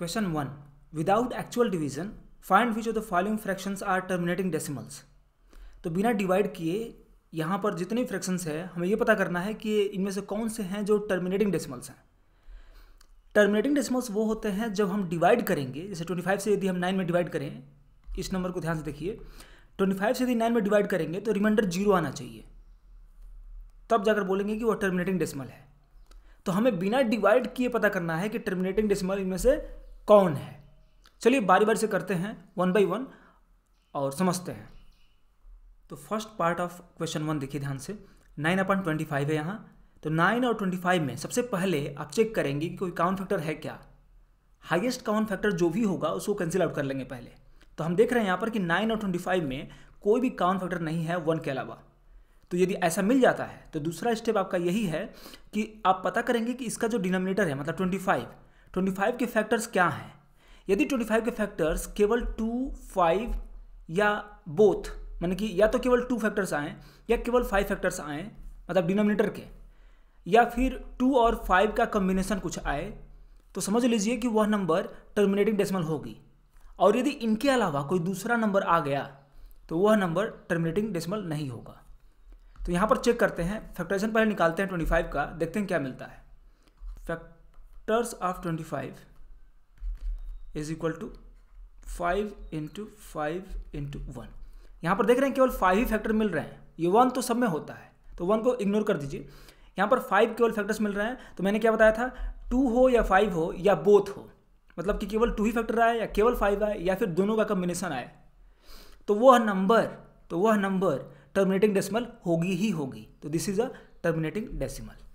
Question one without actual division find which of the following fractions are terminating decimals तो बिना divide किए, यहाँ पर जितने फ्रैक्शंस है, हमें ये पता करना है कि इनमें से कौन से हैं जो टर्मिनेटिंग डेसिमल्स हैं। टर्मिनेटिंग डेसिमल्स वो होते हैं जब हम डिवाइड करेंगे, जैसे 25 से यदि हम नाइन में डिवाइड करें, इस नंबर को ध्यान से देखिए। 25 से यदि नाइन में डिवाइड करेंगे तो रिमाइंडर ज़ीरो आना चाहिए। तब जाकर बोलेंगे कि वो टर्मिनेटिंग डेसिमल है। तो हमें बिना डिवाइड किए पता करना है कि टर्मिनेटिंग डेसिमल इनमें से कौन है? चलिए बारी बारी से करते हैं वन बाई वन और समझते हैं। तो first part of question one देखिए ध्यान से। नाइन अपॉइंट ट्वेंटी फाइव है यहाँ। तो नाइन और ट्वेंटी फाइव में सबसे पहले आप चेक करेंगे कि कोई काउंट फैक्टर है क्या। हाईएस्ट काउंट फैक्टर जो भी होगा, उसको कैंसिल आउट कर लेंगे पहले। तो हम देख रहे हैं यहाँ पर कि नाइन और ट्वेंटी फाइव में कोई भी काउंट फैक्टर नहीं है वन के अलावा। तो यदि ऐसा मिल जाता है तो दूसरा स्टेप आपका यही है कि आप पता करेंगे कि इसका जो डिनोमिनेटर है मतलब ट्वेंटी फाइव ट्वेंटी फाइव के फैक्टर्स क्या हैं? यदि ट्वेंटी फाइव के फैक्टर्स केवल टू फाइव या बोथ मान कि या तो केवल टू फैक्टर्स आएँ, या केवल फाइव फैक्टर्स आएँ मतलब डिनोमिनेटर के, या फिर टू और फाइव का कम्बिनेशन कुछ आए तो समझ लीजिए कि वह नंबर टर्मिनेटिंग डेसिमल होगी। और यदि इनके अलावा कोई दूसरा नंबर आ गया तो वह नंबर टर्मिनेटिंग डेसिमल नहीं होगा। तो यहाँ पर चेक करते हैं फैक्टराइजेशन पहले निकालते हैं ट्वेंटी फाइव का, देखते हैं क्या मिलता है। Factors of twenty five is equal to five into five into one यहाँ पर देख रहे हैं केवल फाइव ही फैक्टर मिल रहे हैं। ये वन तो सब में होता है। तो वन को इग्नोर कर दीजिए। यहाँ पर फाइव केवल फैक्टर्स मिल रहे हैं। तो मैंने क्या बताया था? टू हो या फाइव हो या बोथ हो। मतलब कि केवल टू ही फैक्टर आए या केवल फाइव आए या फिर दोनों का कम्बिनेशन आए। तो वह नंबर तो वह नंबर टर्मिनेटिंग डेसिमल होगी ही होगी। तो this is a terminating decimal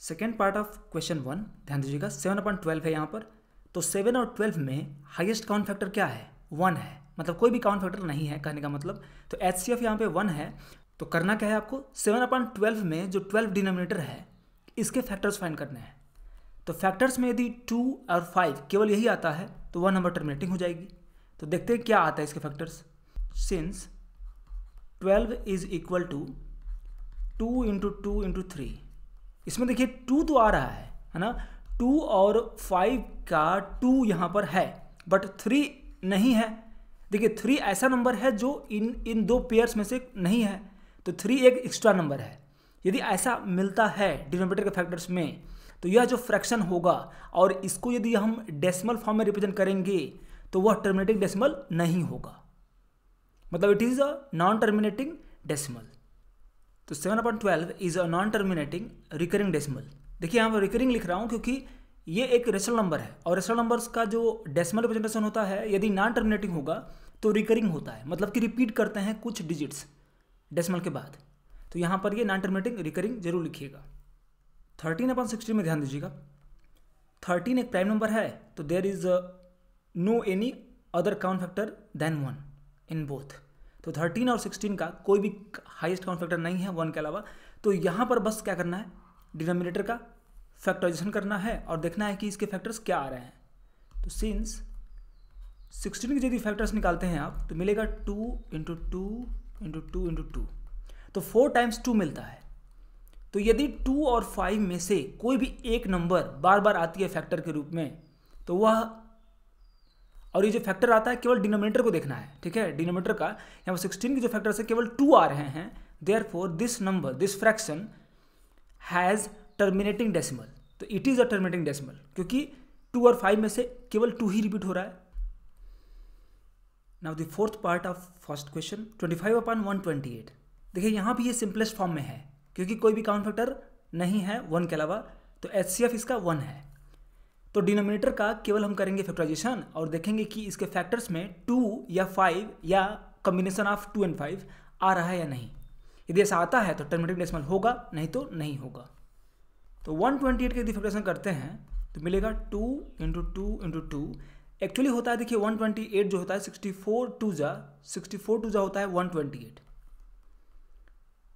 second part of question one ध्यान दीजिएगा सेवन अपॉइंट ट्वेल्व है यहाँ पर। तो सेवन और ट्वेल्व में हाइएस्ट काउंट फैक्टर क्या है? वन है। मतलब कोई भी काउंट फैक्टर नहीं है, कहने का मतलब। तो एच सी एफ़ यहाँ पे वन है। तो करना क्या है आपको? सेवन अपॉइंट ट्वेल्व में जो ट्वेल्व डिनोमिनेटर है, इसके फैक्टर्स फाइंड करने हैं। तो फैक्टर्स में यदि टू और फाइव केवल यही आता है तो वन नंबर टर्मिनेटिंग हो जाएगी। तो देखते हैं क्या आता है इसके factors since twelve is equal to two into two into three इसमें देखिए टू तो आ रहा है है ना? टू और फाइव का टू यहाँ पर है बट थ्री नहीं है। देखिए थ्री ऐसा नंबर है जो इन इन दो पेयर्स में से नहीं है तो थ्री एक एक्स्ट्रा नंबर है। यदि ऐसा मिलता है डिनोमिनेटर के फैक्टर्स में तो यह जो फ्रैक्शन होगा और इसको यदि हम डेसिमल फॉर्म में रिप्रेजेंट करेंगे तो वह टर्मिनेटिंग डेसिमल नहीं होगा। मतलब it is a non terminating decimal तो seven upon twelve is a non terminating recurring decimal देखिए, यहाँ पर रिकरिंग लिख रहा हूँ क्योंकि ये एक रेशनल नंबर है और रेशनल नंबर्स का जो डेसिमल रिप्रेजेंटेशन होता है, यदि नॉन टर्मिनेटिंग होगा तो रिकरिंग होता है। मतलब कि रिपीट करते हैं कुछ डिजिट्स डेसिमल के बाद। तो यहाँ पर ये नॉन टर्मिनेटिंग रिकरिंग ज़रूर लिखिएगा। थर्टीन अपॉन सिक्सटीन में ध्यान दीजिएगा। थर्टीन एक प्राइम नंबर है तो there is no any other count factor than one in both तो थर्टीन और सिक्सटीन का कोई भी हाईएस्ट काउंट फैक्टर नहीं है वन के अलावा तो यहाँ पर बस क्या करना है? डिनोमिनेटर का फैक्टराइजेशन करना है और देखना है कि इसके फैक्टर्स क्या आ रहे हैं। तो सिंस सिक्सटीन के यदि फैक्टर्स निकालते हैं आप तो मिलेगा two into two into two into two तो फोर टाइम्स टू मिलता है। तो यदि टू और फाइव में से कोई भी एक नंबर बार बार आती है फैक्टर के रूप में तो वह और ये जो फैक्टर आता है केवल डिनोमिनेटर को देखना है, ठीक है? डिनोमिनेटर का, यहाँ पर सिक्सटीन के जो फैक्टर्स है केवल टू आ रहे हैं therefore this number this fraction has terminating decimal तो it is a terminating decimal क्योंकि टू और फाइव में से केवल टू ही रिपीट हो रहा है। Now the fourth part of first question twenty five upon one twenty eight देखिए, यहाँ भी ये सिंपलेस्ट फॉर्म में है, क्योंकि कोई भी काउंट फैक्टर नहीं है वन के अलावा तो एच सी एफ़ इसका वन है। तो डिनोमिनेटर का केवल हम करेंगे फैक्टराइजेशन और देखेंगे कि इसके फैक्टर्स में टू या फाइव या combination of two and five आ रहा है या नहीं। यदि ऐसा आता है तो टर्मिनेटिंग डेसिमल होगा, नहीं तो नहीं होगा। तो 128 के यदि फैक्टराइजेशन करते हैं तो मिलेगा two into two into two. Actually होता है, देखिए 128 जो होता है 64 टू जा 64 टू जा होता है 128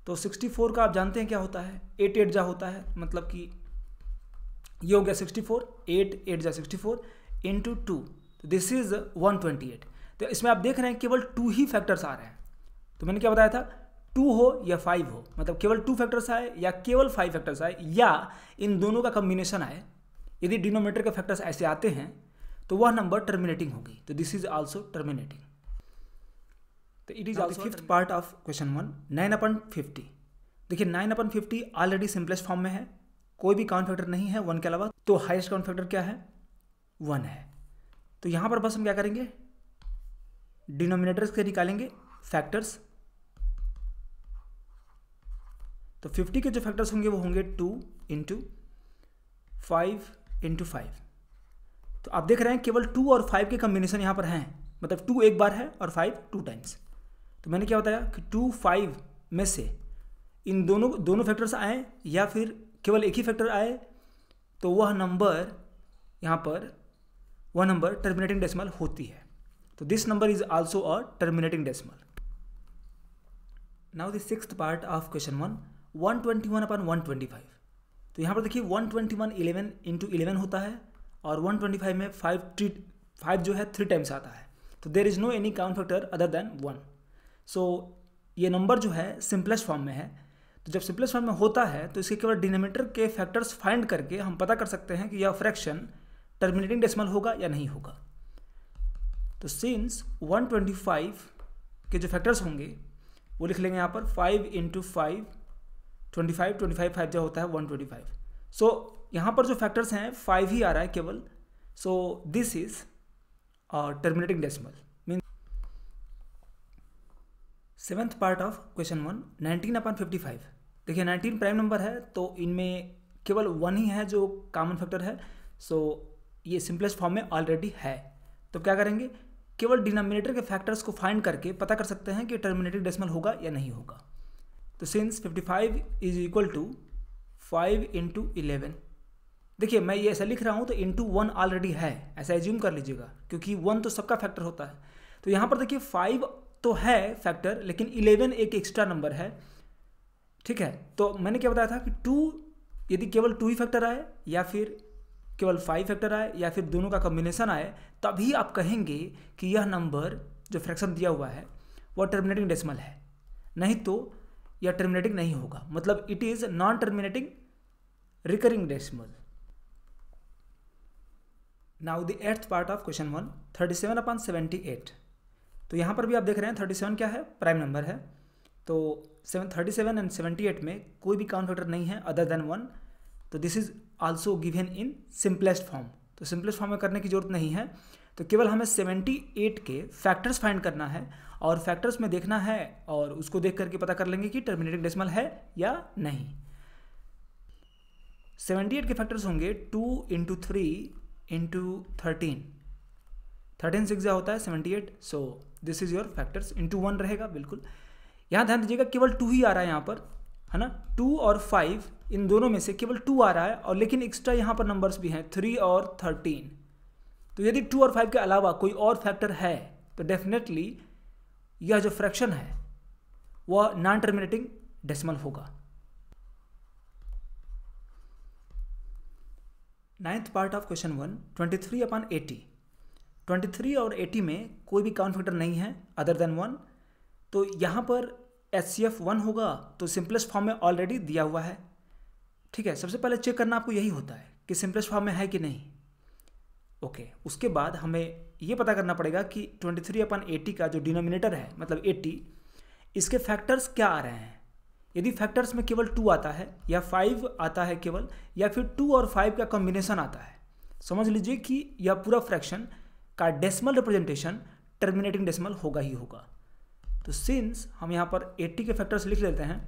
तो 64 का आप जानते हैं क्या होता है? एट एट जा होता है मतलब कि ये हो गया 64 एट एट जा 64 फोर इंटू टू तो दिस इज़ 128 तो इसमें आप देख रहे हैं केवल टू ही फैक्टर्स आ रहे हैं। तो मैंने क्या बताया था? टू हो या फाइव हो। मतलब केवल टू फैक्टर्स आए या केवल फाइव फैक्टर्स आए या इन दोनों का कम्बिनेशन आए यदि डिनोमीटर के फैक्टर्स ऐसे आते हैं तो वह नंबर टर्मिनेटिंग होगी। तो दिस इज़ ऑल्सो टर्मिनेटिंग तो it is also fifth part of question one nine upon fifty देखिए nine upon fifty already simplest form में है। कोई भी काउंट फैक्टर नहीं है वन के अलावा तो हाइस्ट काउंट फैक्टर क्या है? वन है। तो यहाँ पर बस हम क्या करेंगे? डिनोमिनेटर्स के निकालेंगे फैक्टर्स तो 50 के जो फैक्टर्स होंगे, वो होंगे two into five into five तो आप देख रहे हैं, केवल टू और फाइव के कॉम्बिनेशन यहाँ पर हैं। मतलब टू एक बार है और फाइव टू टाइम्स तो मैंने क्या बताया कि टू फाइव में से इन दोनों दोनों फैक्टर्स आए या फिर केवल एक ही फैक्टर आए तो वह नंबर यहाँ पर, वह नंबर टर्मिनेटिंग डेसिमल होती है। तो this number is also a terminating decimal now the six part of question one one twenty one upon one twenty five तो यहाँ पर देखिए one twenty one eleven into eleven होता है, और वन ट्वेंटी फाइव में फाइव थ्री फाइव जो है थ्री टाइम्स आता है। तो there is no any count factor other than one so ये नंबर जो है सिंपलेस्ट फॉर्म में है। तो जब सिंपलेस्ट फॉर्म में होता है तो इसके केवल डिनोमीटर के फैक्टर्स फाइंड करके हम पता कर सकते हैं कि यह फ्रैक्शन टर्मिनेटिंग डेसिमल होगा या नहीं होगा। तो सिंस 125 के जो फैक्टर्स होंगे, वो लिख लेंगे यहाँ पर 5 into five twenty five twenty five five जो होता है वन ट्वेंटी फाइव सो यहाँ पर जो फैक्टर्स हैं फाइव ही आ रहा है केवल। So this is terminating decimal seventh part of question one, nineteen upon fifty five देखिए, नाइनटीन प्राइम नंबर है तो इनमें केवल वन ही है जो कॉमन फैक्टर है। सो ये सिंपलेस्ट फॉर्म में ऑलरेडी है। तो क्या करेंगे? केवल डिनोमिनेटर के फैक्टर्स को फाइंड करके पता कर सकते हैं कि टर्मिनेटिंग डेसिमल होगा या नहीं होगा। तो since 55 is equal to five into eleven देखिए, मैं ये ऐसा लिख रहा हूँ तो इंटू वन ऑलरेडी है। ऐसा एज्यूम कर लीजिएगा, क्योंकि वन तो सबका फैक्टर होता है। तो यहाँ पर देखिए फाइव तो है फैक्टर लेकिन इलेवन एक एक्स्ट्रा नंबर है। ठीक है? तो मैंने क्या बताया था कि टू यदि केवल टू ही फैक्टर आए, या फिर केवल फाइव फैक्टर आए, या फिर दोनों का कॉम्बिनेशन आए, तभी आप कहेंगे कि यह नंबर जो फ्रैक्शन दिया हुआ है, वह टर्मिनेटिंग डेसिमल है। नहीं तो यह टर्मिनेटिंग नहीं होगा। मतलब it is non terminating recurring decimal now the eighth part of question one thirty seven upon seventy eight तो यहाँ पर भी आप देख रहे हैं थर्टी सेवन क्या है? प्राइम नंबर है। तो seven thirty seven and seventy eight में कोई भी काउंट फैक्टर नहीं है अदर देन वन तो this is also given in simplest form तो सिंपलेस्ट फॉर्म में करने की ज़रूरत नहीं है। तो केवल हमें सेवेंटी एट के फैक्टर्स फाइंड करना है और फैक्टर्स में देखना है और उसको देख करके पता कर लेंगे कि टर्मिनेटिंग डेसिमल है या नहीं। 78 के फैक्टर्स होंगे two into three into thirteen thirteen six होता है seventy eight so this is your factors into one रहेगा, बिल्कुल। यहाँ ध्यान दीजिएगा, केवल टू ही आ रहा है यहाँ पर, है ना? टू और फाइव इन दोनों में से केवल टू आ रहा है, और लेकिन एक्स्ट्रा यहाँ पर नंबर्स भी हैं थ्री और थर्टीन तो यदि टू और फाइव के अलावा कोई और फैक्टर है तो डेफिनेटली यह जो फ्रैक्शन है, वह नॉन टर्मिनेटिंग डेसिमल होगा। Ninth part of question one twenty three upon eighty twenty three और एटी में कोई भी काउंट फैक्टर नहीं है अदर देन वन तो यहाँ पर एच सी एफ़ वन होगा तो सिंपलेस्ट फॉर्म में ऑलरेडी दिया हुआ है। ठीक है सबसे पहले चेक करना आपको यही होता है कि सिंपलेस्ट फॉर्म में है कि नहीं। ओके okay, उसके बाद हमें ये पता करना पड़ेगा कि 23 थ्री अपन एटी का जो डिनोमिनेटर है मतलब 80 इसके फैक्टर्स क्या आ रहे हैं? यदि फैक्टर्स में केवल टू आता है या फाइव आता है केवल या फिर टू और फाइव का कॉम्बिनेशन आता है समझ लीजिए कि यह पूरा फ्रैक्शन का डेसिमल रिप्रेजेंटेशन टर्मिनेटिंग डेसिमल होगा ही होगा। तो सिंस हम यहाँ पर 80 के फैक्टर्स लिख लेते हैं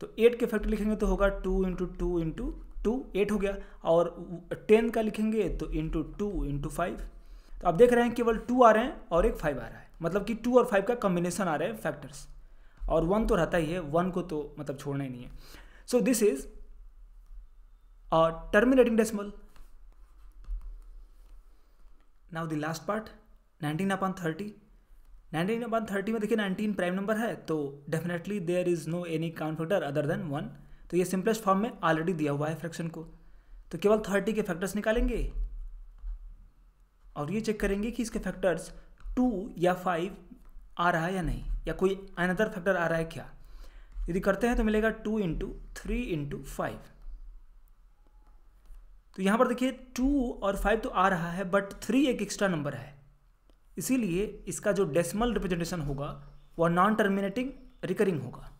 तो 8 के फैक्टर लिखेंगे तो होगा two into two into two eight हो गया। और टेन का लिखेंगे तो इंटू टू इंटू फाइव तो आप देख रहे हैं केवल टू आ रहे हैं और एक फाइव आ रहा है। मतलब कि टू और फाइव का कॉम्बिनेशन आ रहे हैं फैक्टर्स और वन तो रहता ही है वन को तो मतलब छोड़ना ही नहीं है। So this is terminating decimal now the last part nineteen upon thirty nineteen upon thirty में देखिए नाइनटीन प्राइम नंबर है तो definitely there is no any count factor other than one तो ये सिंपलेस्ट फॉर्म में ऑलरेडी दिया हुआ है फ्रैक्शन को। तो केवल थर्टी के फैक्टर्स निकालेंगे। और ये चेक करेंगे कि इसके फैक्टर्स टू या फाइव आ रहा है या नहीं, या कोई अनदर फैक्टर आ रहा है क्या। यदि करते हैं तो मिलेगा two into three into five तो यहाँ पर देखिए टू और फाइव तो आ रहा है बट थ्री एक एक्स्ट्रा नंबर है। इसीलिए इसका जो डेसिमल रिप्रेजेंटेशन होगा वह नॉन टर्मिनेटिंग रिकरिंग होगा।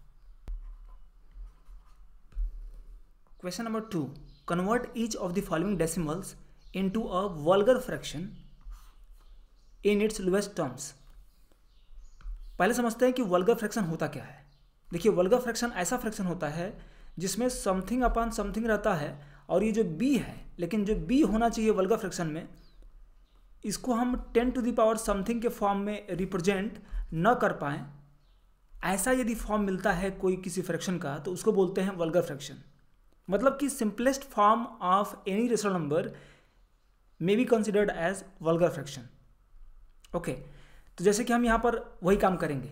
Question number two convert each of the following decimals into a vulgar fraction in its lowest terms पहले समझते हैं कि वल्गर फ्रैक्शन होता क्या है। देखिए वर्गर फ्रैक्शन ऐसा फ्रैक्शन होता है जिसमें समथिंग अपॉन समथिंग रहता है और ये जो बी है, लेकिन जो बी होना चाहिए वल्गर फ्रैक्शन में, इसको हम ten to the power something के फॉर्म में रिप्रेजेंट न कर पाए। ऐसा यदि फॉर्म मिलता है कोई किसी फ्रैक्शन का तो उसको बोलते हैं वल्गर फ्रैक्शन मतलब कि simplest form of any rational number may be considered as vulgar fraction okay तो जैसे कि हम यहाँ पर वही काम करेंगे।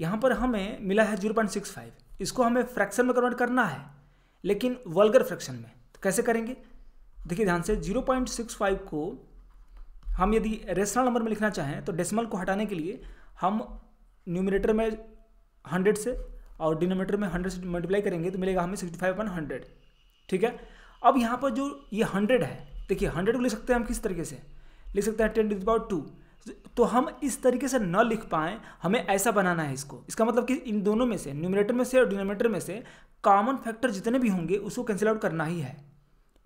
यहाँ पर हमें मिला है ज़ीरो पॉइंट सिक्स फाइव इसको हमें फ्रैक्शन में कन्वर्ट करना है, लेकिन वल्गर फ्रैक्शन में। तो कैसे करेंगे? देखिए ध्यान से ज़ीरो पॉइंट सिक्स फाइव को हम यदि रेशनल नंबर में लिखना चाहें तो डेसिमल को हटाने के लिए हम न्यूमिनेटर में हंड्रेड से और डिनोमीटर में हंड्रेड से मल्टीप्लाई करेंगे तो मिलेगा हमें सिक्सटी फाइव अपन हंड्रेड ठीक है? अब यहाँ पर जो ये हंड्रेड है, देखिए हंड्रेड को लिख सकते हैं हम किस तरीके से? लिख सकते हैं टेन टू दावर टू तो हम इस तरीके से न लिख पाएँ, हमें ऐसा बनाना है इसको। इसका मतलब कि इन दोनों में से न्यूमिनेटर में से और डिनोमीटर में से कॉमन फैक्टर जितने भी होंगे, उसको कैंसिल आउट करना ही है।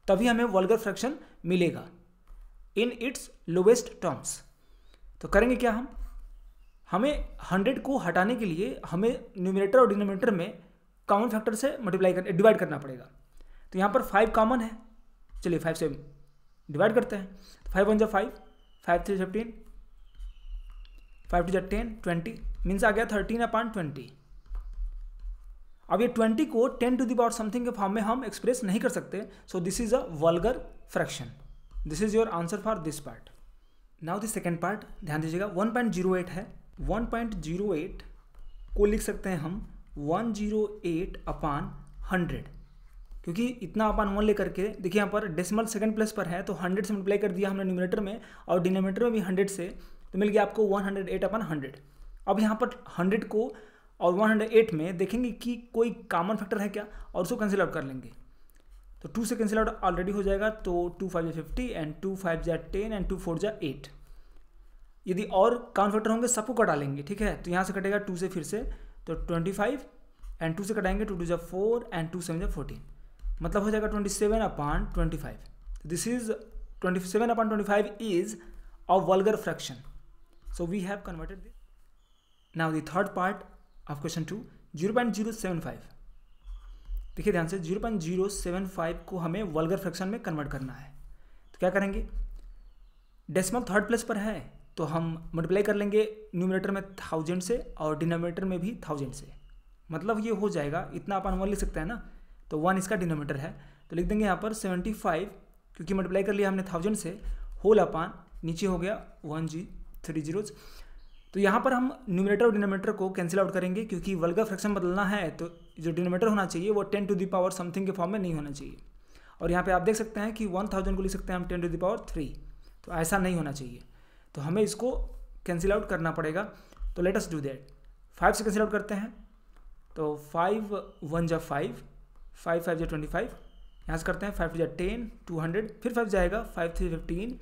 तभी हमें वल्गर फ्रैक्शन मिलेगा इन इट्स लोवेस्ट टर्म्स तो करेंगे क्या हम? हमें हंड्रेड को हटाने के लिए हमें न्यूमिनेटर और डिनोमिनेटर में कॉमन फैक्टर से मल्टीप्लाई कर डिवाइड करना पड़ेगा। तो यहाँ पर फाइव कॉमन है। चलिए फाइव से डिवाइड करते हैं। फाइव वन जो five five three fifteen five two जो टेन ट्वेंटी मीन्स आ गया थर्टीन अपॉन ट्वेंटी अब ये ट्वेंटी को ten to the power something के फॉर्म में हम एक्सप्रेस नहीं कर सकते। So this is a vulgar fraction this is your answer for this part now the second part ध्यान दीजिएगा वन पॉइंट ज़ीरो एट है। वन पॉइंट ज़ीरो एट को लिख सकते हैं हम one zero eight upon hundred क्योंकि इतना अपान वन लेकर के, देखिए यहाँ पर डेसिमल सेकंड प्लेस पर है तो हंड्रेड से मल्टीप्लाई कर दिया हमने न्यूमिनेटर में, और डिनोमीटर में भी हंड्रेड से तो मिल गया आपको one hundred eight upon hundred अब यहाँ पर हंड्रेड को और वन हंड्रेड एट में देखेंगे कि कोई कॉमन फैक्टर है क्या, और उसको कैंसिल आउट कर लेंगे। तो टू से कैंसिल आउट ऑलरेडी हो जाएगा तो टू फाइव जा फिफ्टी एंड टू फाइव जै टेन एंड टू फोर जै एट यदि और कॉमन फैक्टर होंगे, सबको कटा लेंगे, ठीक है? तो यहाँ से कटेगा टू से फिर से तो ट्वेंटी फाइव एंड टू से कटाएँगे टू टू जै फोर एंड टू सेवन जै फोर्टीन मतलब हो जाएगा twenty seven upon twenty five this is twenty seven upon twenty five is a vulgar fraction so we have converted this now the third part of question two zero point zero seven five देखिए ध्यान से zero point zero seven five को हमें vulgar fraction में convert करना है। तो क्या करेंगे? डेसिमल थर्ड प्लेस पर है तो हम मल्टीप्लाई कर लेंगे न्यूमिनेटर में थाउज़ेंड से और डिनोमिनेटर में भी थाउज़ेंड से। मतलब ये हो जाएगा, इतना अपन वन लिख सकते हैं ना? तो वन इसका डिनोमीटर है। तो लिख देंगे यहाँ पर सेवेंटी फाइव क्योंकि मल्टीप्लाई कर लिया हमने थाउज़ेंड से होल अपान नीचे हो गया वन जी थ्री जीरोज तो यहाँ पर हम न्यूमिनेटर और डिनोमीटर को कैंसिल आउट करेंगे क्योंकि वल्गर फ्रैक्शन बदलना है तो जो डिनोमीटर होना चाहिए, वो ten to the power something के फॉर्म में नहीं होना चाहिए। और यहाँ पे आप देख सकते हैं कि वन थाउज़ेंड को लिख सकते हैं हम ten to the power three तो ऐसा नहीं होना चाहिए। तो हमें इसको कैंसिल आउट करना पड़ेगा। तो let us do that five से कैंसिल आउट करते हैं। तो फाइव वन जा फाइव फाइव फाइव जा ट्वेंटी फाइव यहाँ से करते हैं फाइव टू जा टेन टू हंड्रेड फिर फाइव जाएगा five three fifteen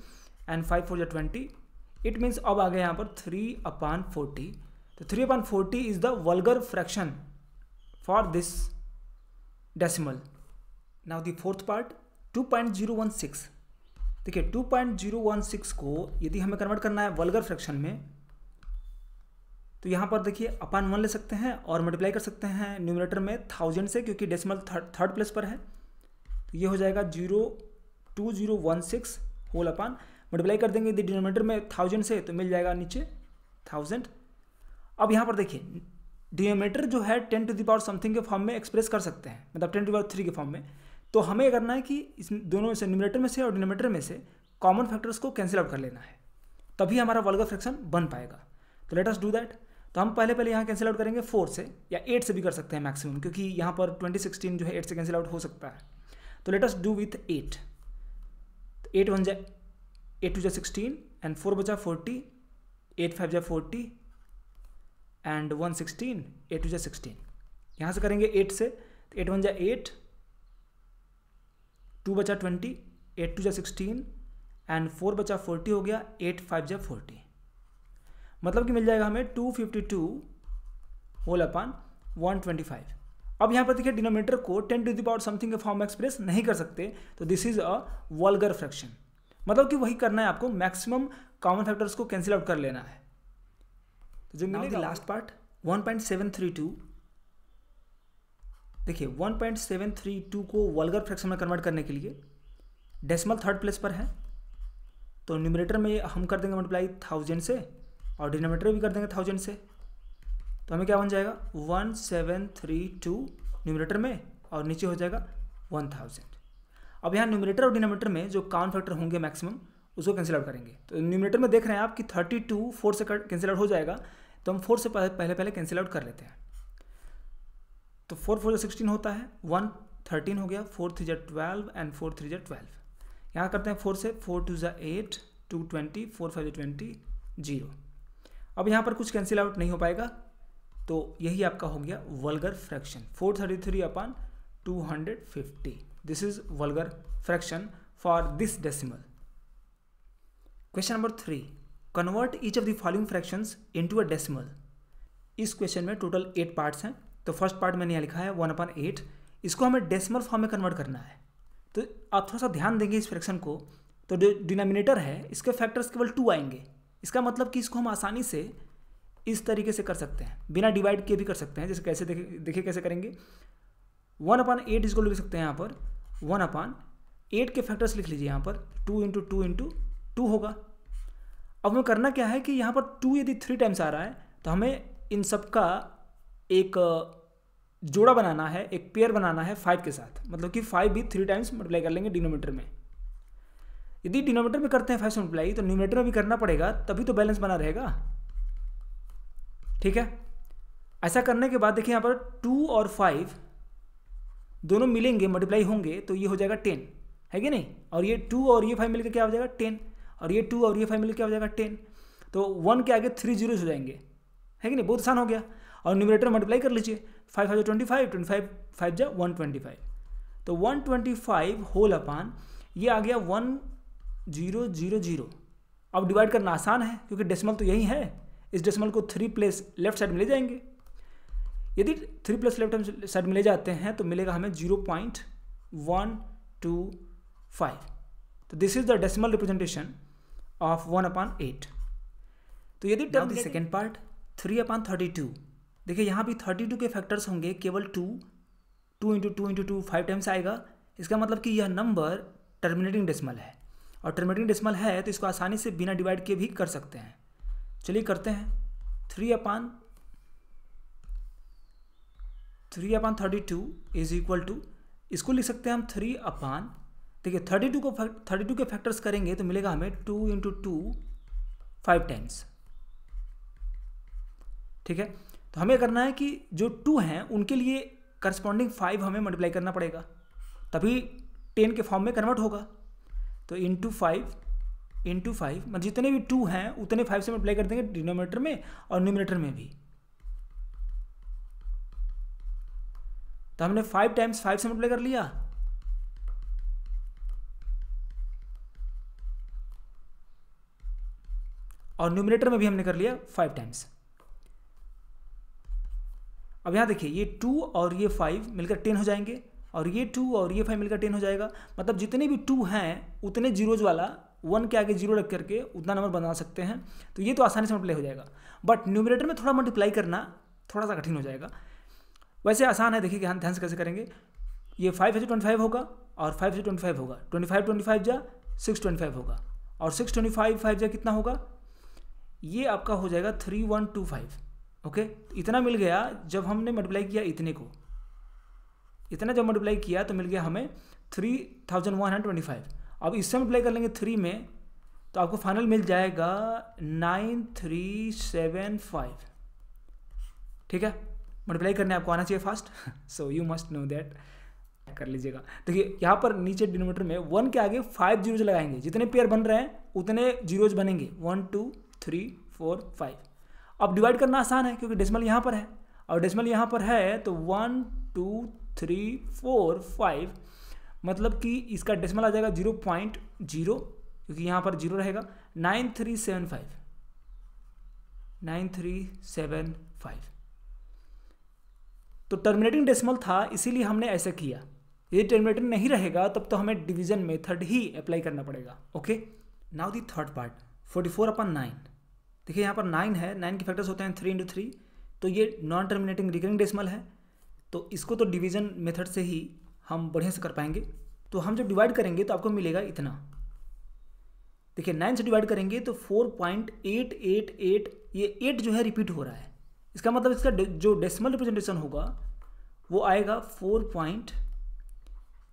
and five four जा ट्वेंटी इट मीन्स अब आ गया यहाँ पर थ्री अपान फोर्टी तो three upon forty is the vulgar fraction for this decimal now the fourth part two point zero one six देखिए two point zero one six को यदि हमें कन्वर्ट करना है वल्गर फ्रैक्शन में तो यहाँ पर देखिए अपान वन ले सकते हैं और मल्टीप्लाई कर सकते हैं न्यूमिनेटर में थाउज़ेंड से, क्योंकि डेसिमल थर्ड थर्ड प्लेस पर है। तो ये हो जाएगा zero two zero one six whole upon multiply कर देंगे यदि डिनोमीटर में थाउज़ेंड से तो मिल जाएगा नीचे थाउज़ेंड अब यहाँ पर देखिए डिनोमीटर जो है ten to the power something के फॉर्म में एक्सप्रेस कर सकते हैं मतलब ten to the power three के फॉर्म में। तो हमें करना है कि इस दोनों से न्यूमिनेटर में से और डिनोमीटर में से कॉमन फैक्टर्स को कैंसिल आउट कर लेना है। तभी हमारा वल्गर फ्रैक्शन बन पाएगा। तो लेट अस डू दैट तो हम पहले पहले यहाँ कैंसिल आउट करेंगे फोर से, या एट से भी कर सकते हैं मैक्सिमम क्योंकि यहाँ पर ट्वेंटी सिक्सटीन जो है एट से कैंसिल आउट हो सकता है। तो let us do with eight eight one जा एट टू जा सिक्सटीन एंड फोर बचा फोर्टी एट फाइव जा forty and one sixteen eight two जा सिक्सटीन यहाँ से करेंगे एट से तो एट वन जा एट टू बचा ट्वेंटी एट टू जा सिक्सटीन एंड फोर बचा फोर्टी हो गया एट फाइव जा फोर्टी मतलब कि मिल जाएगा हमें two fifty two whole upon one twenty five अब यहाँ पर देखिए डिनोमीटर को ten to the power something के फॉर्म एक्सप्रेस नहीं कर सकते तो this is a vulgar fraction मतलब कि वही करना है आपको मैक्सिमम कॉमन फैक्टर्स को कैंसिल आउट कर लेना है। तो जो मिलेगा लास्ट पार्ट 1.732 देखिए 1.732 को वल्गर फ्रैक्शन में कन्वर्ट करने के लिए डेसिमल थर्ड प्लेस पर है। तो न्यूमिनेटर में हम कर देंगे मल्टीप्लाई थाउज़ेंड से और डिनोमीटर भी कर देंगे थाउज़ेंड से। तो हमें क्या बन जाएगा? One seven three two numerator में और नीचे हो जाएगा वन थाउज़ेंड अब यहाँ न्यूमिनेटर और डिनोमीटर में जो काउंट फैक्टर होंगे मैक्सिमम उसको कैंसिल आउट करेंगे। तो न्यूमिनेटर में देख रहे हैं आप कि थर्टी टू फोर से कैंसिल आउट हो जाएगा तो हम फोर से पहले पहले कैंसिल आउट कर लेते हैं। तो फोर फोर जो सिक्सटीन होता है वन थर्टीन हो गया फोर थ्री जा ट्वेल्व एंड फोर थ्री जा ट्वेल्व यहाँ करते हैं फोर से फोर टू ज़ा eight two twenty four five जा ट्वेंटी ज़ीरो अब यहाँ पर कुछ कैंसिल आउट नहीं हो पाएगा तो यही आपका हो गया vulgar fraction four thirty three upon two hundred fifty this is vulgar fraction for this decimal question number three convert each of the following fractions into a decimal इस क्वेश्चन में टोटल एट पार्ट्स हैं। तो first part मैंने यहाँ लिखा है one अपन eight इसको हमें डेसिमल फॉर्म में कन्वर्ट करना है। तो आप थोड़ा सा ध्यान देंगे इस फ्रैक्शन को। तो जो डिनोमिनेटर है, इसके फैक्टर्स केवल टू आएँगे। इसका मतलब कि इसको हम आसानी से इस तरीके से कर सकते हैं। बिना डिवाइड किए भी कर सकते हैं, जैसे कैसे देखे, देखिए कैसे करेंगे। वन अपान एट इसको लिख सकते हैं यहाँ पर। वन अपान एट के फैक्टर्स लिख लीजिए यहाँ पर, two into two into two होगा। अब हमें करना क्या है कि यहाँ पर टू यदि थ्री टाइम्स आ रहा है तो हमें इन सब का एक जोड़ा बनाना है, एक पेयर बनाना है फाइव के साथ। मतलब कि फाइव भी थ्री टाइम्स मल्टीप्लाई कर लेंगे डिनोमीटर में। यदि डिनोमीटर में करते हैं फाइव से मल्टीप्लाई तो न्यूमीटर में भी करना पड़ेगा, तभी तो बैलेंस बना रहेगा। ठीक है? ऐसा करने के बाद देखिए यहाँ पर टू और फाइव दोनों मिलेंगे मल्टीप्लाई होंगे तो ये हो जाएगा टेन है कि नहीं? और ये टू और ये फाइव मिलकर क्या हो जाएगा? टेन और ये टू और ये फाइव मिलकर क्या हो जाएगा? टेन तो वन के आगे थ्री ज़ीरो हो जाएँगे, है कि नहीं? बहुत आसान हो गया। और न्यूमिनेटर मल्टीप्लाई कर लीजिए five five twenty five twenty five five जा वन ट्वेंटी फाइव तो one twenty five whole upon ये आ गया वन ज़ीरो ज़ीरो ज़ीरो अब डिवाइड करना आसान है, क्योंकि डेसिमल तो यही है, इस डेसिमल को थ्री प्लेस लेफ़्ट साइड में ले जाएँगे। यदि थ्री प्लस लेफ़्ट साइड में ले जाते हैं तो मिलेगा हमें zero point one two five तो this is the decimal representation of one upon eight तो यदि term second part three upon thirty two देखिए यहाँ भी थर्टी टू के फैक्टर्स होंगे केवल two two into two into two five times आएगा। इसका मतलब कि यह नंबर टर्मिनेटिंग डेसिमल है। और टर्मिनेटिंग डेसिमल है तो इसको आसानी से बिना डिवाइड किए भी कर सकते हैं। चलिए करते हैं। Three upon three upon thirty two is equal to, इसको लिख सकते हैं हम थ्री अपान देखिए थर्टी टू को थर्टी टू के फैक्टर्स करेंगे तो मिलेगा हमें two into two, five times ठीक है तो हमें करना है कि जो टू हैं, उनके लिए करस्पॉन्डिंग फाइव हमें मल्टीप्लाई करना पड़ेगा, तभी टेन के फॉर्म में कन्वर्ट होगा। तो इंटू फाइव इंटू फाइव मतलब जितने भी टू हैं, उतने फाइव से मल्टीप्लाई कर देंगे डिनोमीटर में और न्यूमिनेटर में भी। तो हमने फाइव टाइम्स फाइव से मल्टीप्लाई कर लिया। और न्यूमिनेटर में भी हमने कर लिया फाइव टाइम्स अब यहाँ देखिए, ये टू और ये फाइव मिलकर टेन हो जाएँगे। और ये टू और ये फाइव मिलकर टेन हो जाएगा। मतलब जितने भी टू हैं, उतने जीरोज वाला वन के आगे ज़ीरो रख करके उतना नंबर बना सकते हैं। तो ये तो आसानी से मल्टीप्लाई हो जाएगा। बट न्यूमिनेटर में थोड़ा मल्टीप्लाई करना थोड़ा सा कठिन हो जाएगा। वैसे आसान है, देखिए ध्यान ध्यान से कैसे करेंगे। ये फाइव है ट्वेंटी फाइव होगा और फाइव से ट्वेंटी फाइव होगा। ट्वेंटी फाइव ट्वेंटी फाइव जा सिक्स ट्वेंटी फाइव होगा। और सिक्स ट्वेंटी फाइव फाइव जा कितना होगा? ये आपका हो जाएगा three one two five okay इतना मिल गया जब हमने मल्टीप्लाई किया इतने को। इतना जब मल्टीप्लाई किया तो मिल गया हमें three thousand one hundred twenty five अब इससे मल्टीप्लाई कर लेंगे थ्री में तो आपको फाइनल मिल जाएगा नाइन थ्री सेवन फाइव ठीक है? मल्टीप्लाई करने आपको आना चाहिए fast so you must know that कर लीजिएगा। देखिए, यहाँ पर नीचे डिनोमीटर में वन के आगे फाइव जीरोज लगाएँगे। जितने पेयर बन रहे हैं, उतने जीरोज बनेंगे। One two three four five अब डिवाइड करना आसान है, क्योंकि डेसिमल यहाँ पर है। और डेसिमल यहाँ पर है तो one two three four five मतलब कि इसका डेसिमल आ जाएगा ज़ीरो पॉइंट ज़ीरो क्योंकि यहाँ पर ज़ीरो रहेगा। Nine three seven five nine three seven five तो टर्मिनेटिंग डेसिमल था, इसीलिए हमने ऐसा किया। यदि टर्मिनेटिंग नहीं रहेगा, तब तो हमें डिवीज़न मेथड ही अप्लाई करना पड़ेगा okay now the third part forty four upon nine देखिए, यहाँ पर नाइन है नाइन के फैक्टर्स होते हैं थ्री इंटू थ्री तो ये नॉन टर्मिनेटिंग रिकरिंग डेसिमल है। तो इसको तो डिवीज़न मेथड से ही हम बढ़िया से कर पाएँगे। तो हम जब डिवाइड करेंगे तो आपको मिलेगा इतना। देखिए नाइन से डिवाइड करेंगे तो four point eight eight eight ये एट जो है रिपीट हो रहा है। इसका मतलब इसका जो डेसिमल रिप्रेजेंटेशन होगा, वो आएगा four point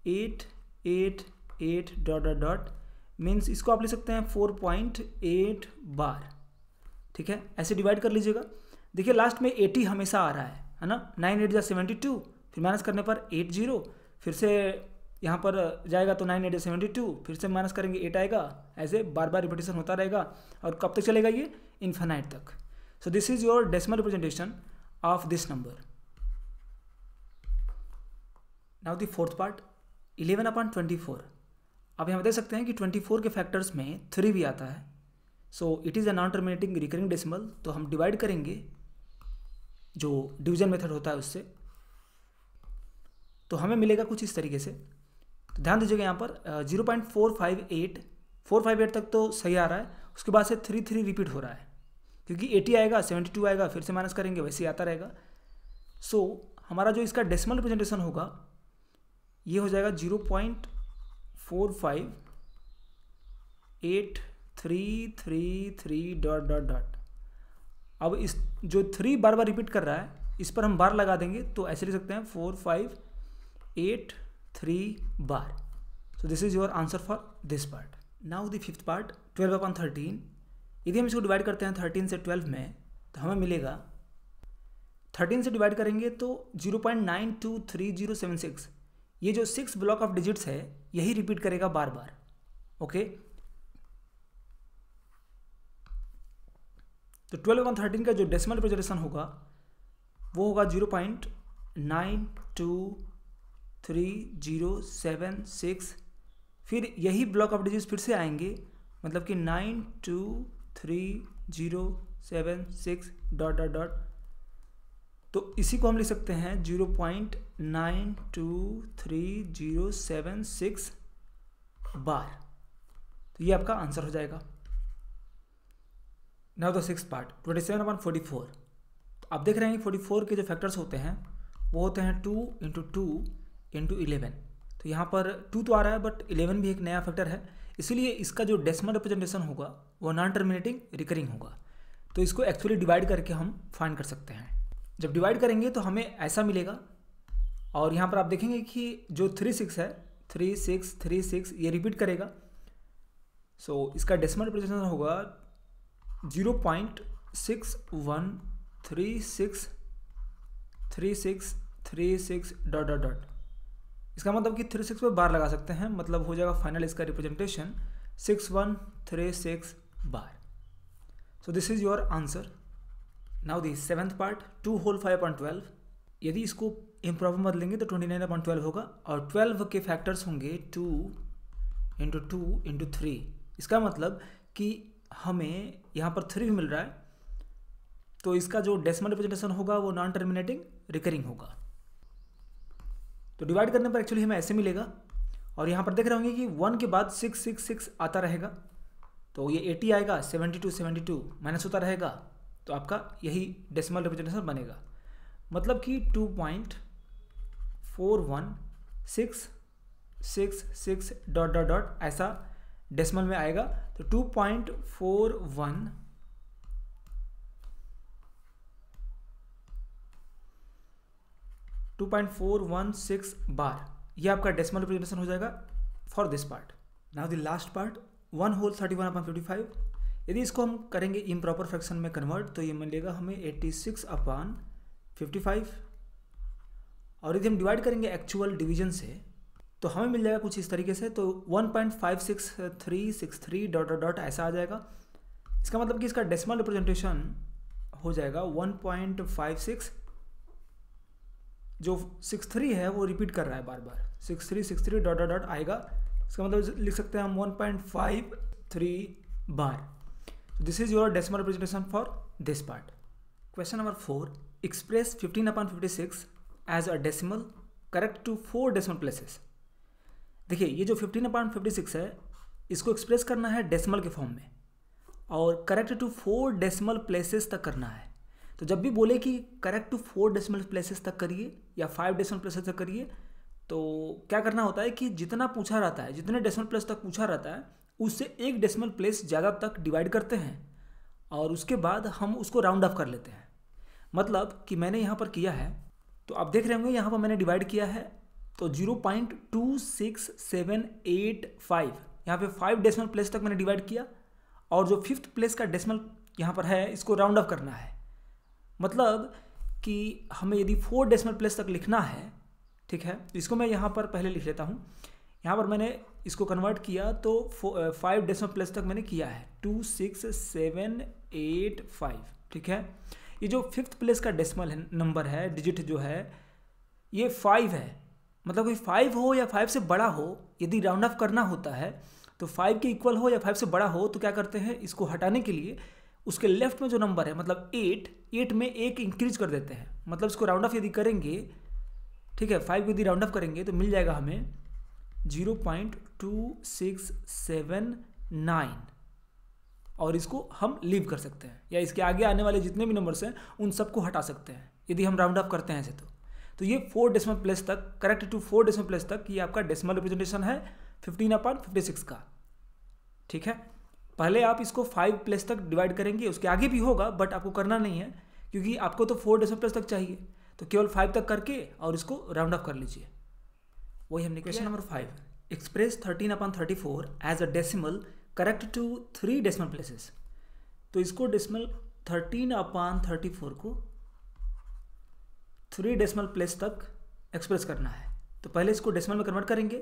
eight eight eight dot dot dot means इसको आप ले सकते हैं फोर पॉइंट एट बार ठीक है? ऐसे डिवाइड कर लीजिएगा। देखिए लास्ट में एटी हमेशा आ रहा है है ना? नाइन एट जा सेवेंटी टू फिर माइनस करने पर एट ज़ीरो फिर से यहाँ पर जाएगा तो नाइन एट सेवेंटी टू फिर से माइनस करेंगे एट आएगा। ऐसे बार बार रिपीटेशन होता रहेगा और कब तक चलेगा ये? इन्फानाइट तक। This is your decimal representation of this number now the fourth part eleven upon twenty four अब यहाँ देख सकते हैं कि ट्वेंटी फोर के फैक्टर्स में थ्री भी आता है। So it is a non terminating recurring decimal तो हम डिवाइड करेंगे, जो डिवीज़न मेथड होता है उससे। तो हमें मिलेगा कुछ इस तरीके से। तो ध्यान दीजिएगा यहाँ पर zero point four five eight four five eight तक तो सही आ रहा है। उसके बाद से थ्री थ्री रिपीट हो रहा है। क्योंकि एटी आएगा सेवेंटी टू आएगा फिर से माइनस करेंगे वैसे आता रहेगा। सो so, हमारा जो इसका डेसिमल रिप्रेजेंटेशन होगा ये हो जाएगा zero point four five eight three three three dot dot dot अब इस जो थ्री बार बार रिपीट कर रहा है इस पर हम बार लगा देंगे तो ऐसे लिख सकते हैं four five eight three bar. So this is your answer for this part now the fifth part twelve upon thirteen यदि हम इसको डिवाइड करते हैं थर्टीन से ट्वेल्व में तो हमें मिलेगा थर्टीन से डिवाइड करेंगे तो zero point nine two three zero seven six ये जो सिक्स ब्लॉक ऑफ़ डिजिट्स है, यही रिपीट करेगा बार बार ओके तो ट्वेल्व अपॉन थर्टीन का जो डेसिमल रिप्रेजेंटेशन होगा, वो होगा zero point nine two three zero seven six फिर यही ब्लॉक ऑफ़ डिजिट्स फिर से आएँगे मतलब कि nine two three zero seven six dot dot dot तो इसी को हम लिख सकते हैं zero point nine two three zero seven six बार तो ये आपका आंसर हो जाएगा। Now the six part twenty seven upon forty four तो आप देख रहे हैं फोर्टी फोर के जो फैक्टर्स होते हैं, वो होते हैं two into two into eleven तो यहाँ पर टू तो आ रहा है बट इलेवन भी एक नया फैक्टर है। इसीलिए इसका जो डेसिमल रिप्रेजेंटेशन होगा वो नॉन टर्मिनेटिंग रिकरिंग होगा। तो इसको एक्चुअली डिवाइड करके हम फाइंड कर सकते हैं। जब डिवाइड करेंगे तो हमें ऐसा मिलेगा। और यहाँ पर आप देखेंगे कि जो थ्री सिक्स है थ्री सिक्स थ्री सिक्स ये रिपीट करेगा। सो so, इसका डेसिमल रिप्रेजेंटेशन होगा zero point six one three six three six three six dot dot dot इसका मतलब कि थ्री सिक्स पर बार लगा सकते हैं मतलब हो जाएगा फाइनल इसका representation six one three six bar so this is your answer now the seventh part two whole five upon twelve यदि इसको इम्प्रॉपर बदलेंगे तो ट्वेंटी नाइन अपॉइंट ट्वेल्व होगा और ट्वेल्व के फैक्टर्स होंगे two into two into three इसका मतलब कि हमें यहाँ पर थ्री मिल रहा है तो इसका जो डेसिमल रिप्रेजेंटेशन होगा वो नॉन टर्मिनेटिंग रिकरिंग होगा। तो डिवाइड करने पर एक्चुअली हमें ऐसे मिलेगा। और यहाँ पर देख रहे होंगे कि वन के बाद सिक्स सिक्स सिक्स आता रहेगा। तो ये एटी आएगा seventy two seventy two minus होता रहेगा। तो आपका यही डेसिमल रिप्रेजेंटेशन बनेगा। मतलब कि two point four one six six six dot dot dot ऐसा डेसिमल में आएगा। तो two point four one two point four one six बार। ये आपका डेसिमल रिप्रेजेंटेशन हो जाएगा for this part now the last part one whole thirty one upon fifty five यदि इसको हम करेंगे इम प्रॉपर फ्रैक्शन में कन्वर्ट तो ये मिलेगा हमें eighty six upon fifty five और यदि हम डिवाइड करेंगे एक्चुअल डिवीज़न से तो हमें मिल जाएगा कुछ इस तरीके से तो one point five six three six three dot dot dot ऐसा आ जाएगा। इसका मतलब कि इसका डेसिमल रिप्रेजेंटेशन हो जाएगा वन पॉइंट फाइव सिक्स जो सिक्स थ्री है, वो रिपीट कर रहा है बार बार। Six three six three dot dot dot आएगा। इसका मतलब लिख सकते हैं हम one point five three bar this is your decimal representation for this part question number four express fifteen upon fifty six as a decimal correct to four decimal places देखिए, ये जो फिफ्टीन अपॉन फिफ्टी सिक्स है, इसको express करना है decimal के form में और correct to four decimal places तक करना है। तो जब भी बोले कि correct to four decimal places तक करिए या फाइव डेसिमल प्लेसेस तक करिए तो क्या करना होता है कि जितना पूछा रहता है, जितने डेसिमल प्लेस तक पूछा रहता है, उससे एक डेसिमल प्लेस ज़्यादा तक डिवाइड करते हैं और उसके बाद हम उसको राउंड ऑफ़ कर लेते हैं। मतलब कि मैंने यहाँ पर किया है तो आप देख रहे होंगे यहाँ पर मैंने डिवाइड किया है तो zero point two six seven eight five यहाँ पे फाइव डेसिमल प्लेस तक मैंने डिवाइड किया और जो फिफ्थ प्लेस का डेसिमल यहाँ पर है, इसको राउंड ऑफ़ करना है। मतलब कि हमें यदि फोर डेसिमल प्लेस तक लिखना है, ठीक है? इसको मैं यहाँ पर पहले लिख लेता हूँ। यहाँ पर मैंने इसको कन्वर्ट किया तो फाइव डेसिमल प्लेस तक मैंने किया है। Two six seven eight five ठीक है? ये जो फिफ्थ प्लेस का डेसिमल नंबर है डिजिट जो है, ये फाइव है। मतलब कोई फाइव हो या फाइव से बड़ा हो, यदि राउंड ऑफ़ करना होता है तो फाइव के इक्वल हो या फाइव से बड़ा हो तो क्या करते हैं? इसको हटाने के लिए उसके लेफ़्ट में जो नंबर है मतलब एट एट में एक इंक्रीज कर देते हैं। मतलब इसको राउंड ऑफ़ यदि करेंगे, ठीक है फाइव यदि राउंड ऑफ़ करेंगे तो मिल जाएगा हमें zero point two six seven nine और इसको हम लीव कर सकते हैं, या इसके आगे आने वाले जितने भी नंबर्स हैं, उन सबको हटा सकते हैं, यदि हम राउंड ऑफ़ करते हैं ऐसे तो। तो ये फोर डेसिमल प्लेस तक correct to four decimal place तक, ये आपका डेसिमल रिप्रेजेंटेशन है फिफ्टीन अपॉन फिफ्टी सिक्स का, ठीक है? पहले आप इसको फाइव प्लस तक डिवाइड करेंगे उसके आगे भी होगा बट आपको करना नहीं है क्योंकि आपको तो फोर डेसिमल प्लेस तक चाहिए। तो केवल फाइव तक करके और इसको राउंड ऑफ़ कर लीजिए। वही हमने question number five express thirteen upon thirty four as a decimal correct to three decimal places तो इसको decimal thirteen upon thirty four को थ्री डेसिमल प्लेस तक एक्सप्रेस करना है। तो पहले इसको डेसिमल में कन्वर्ट करेंगे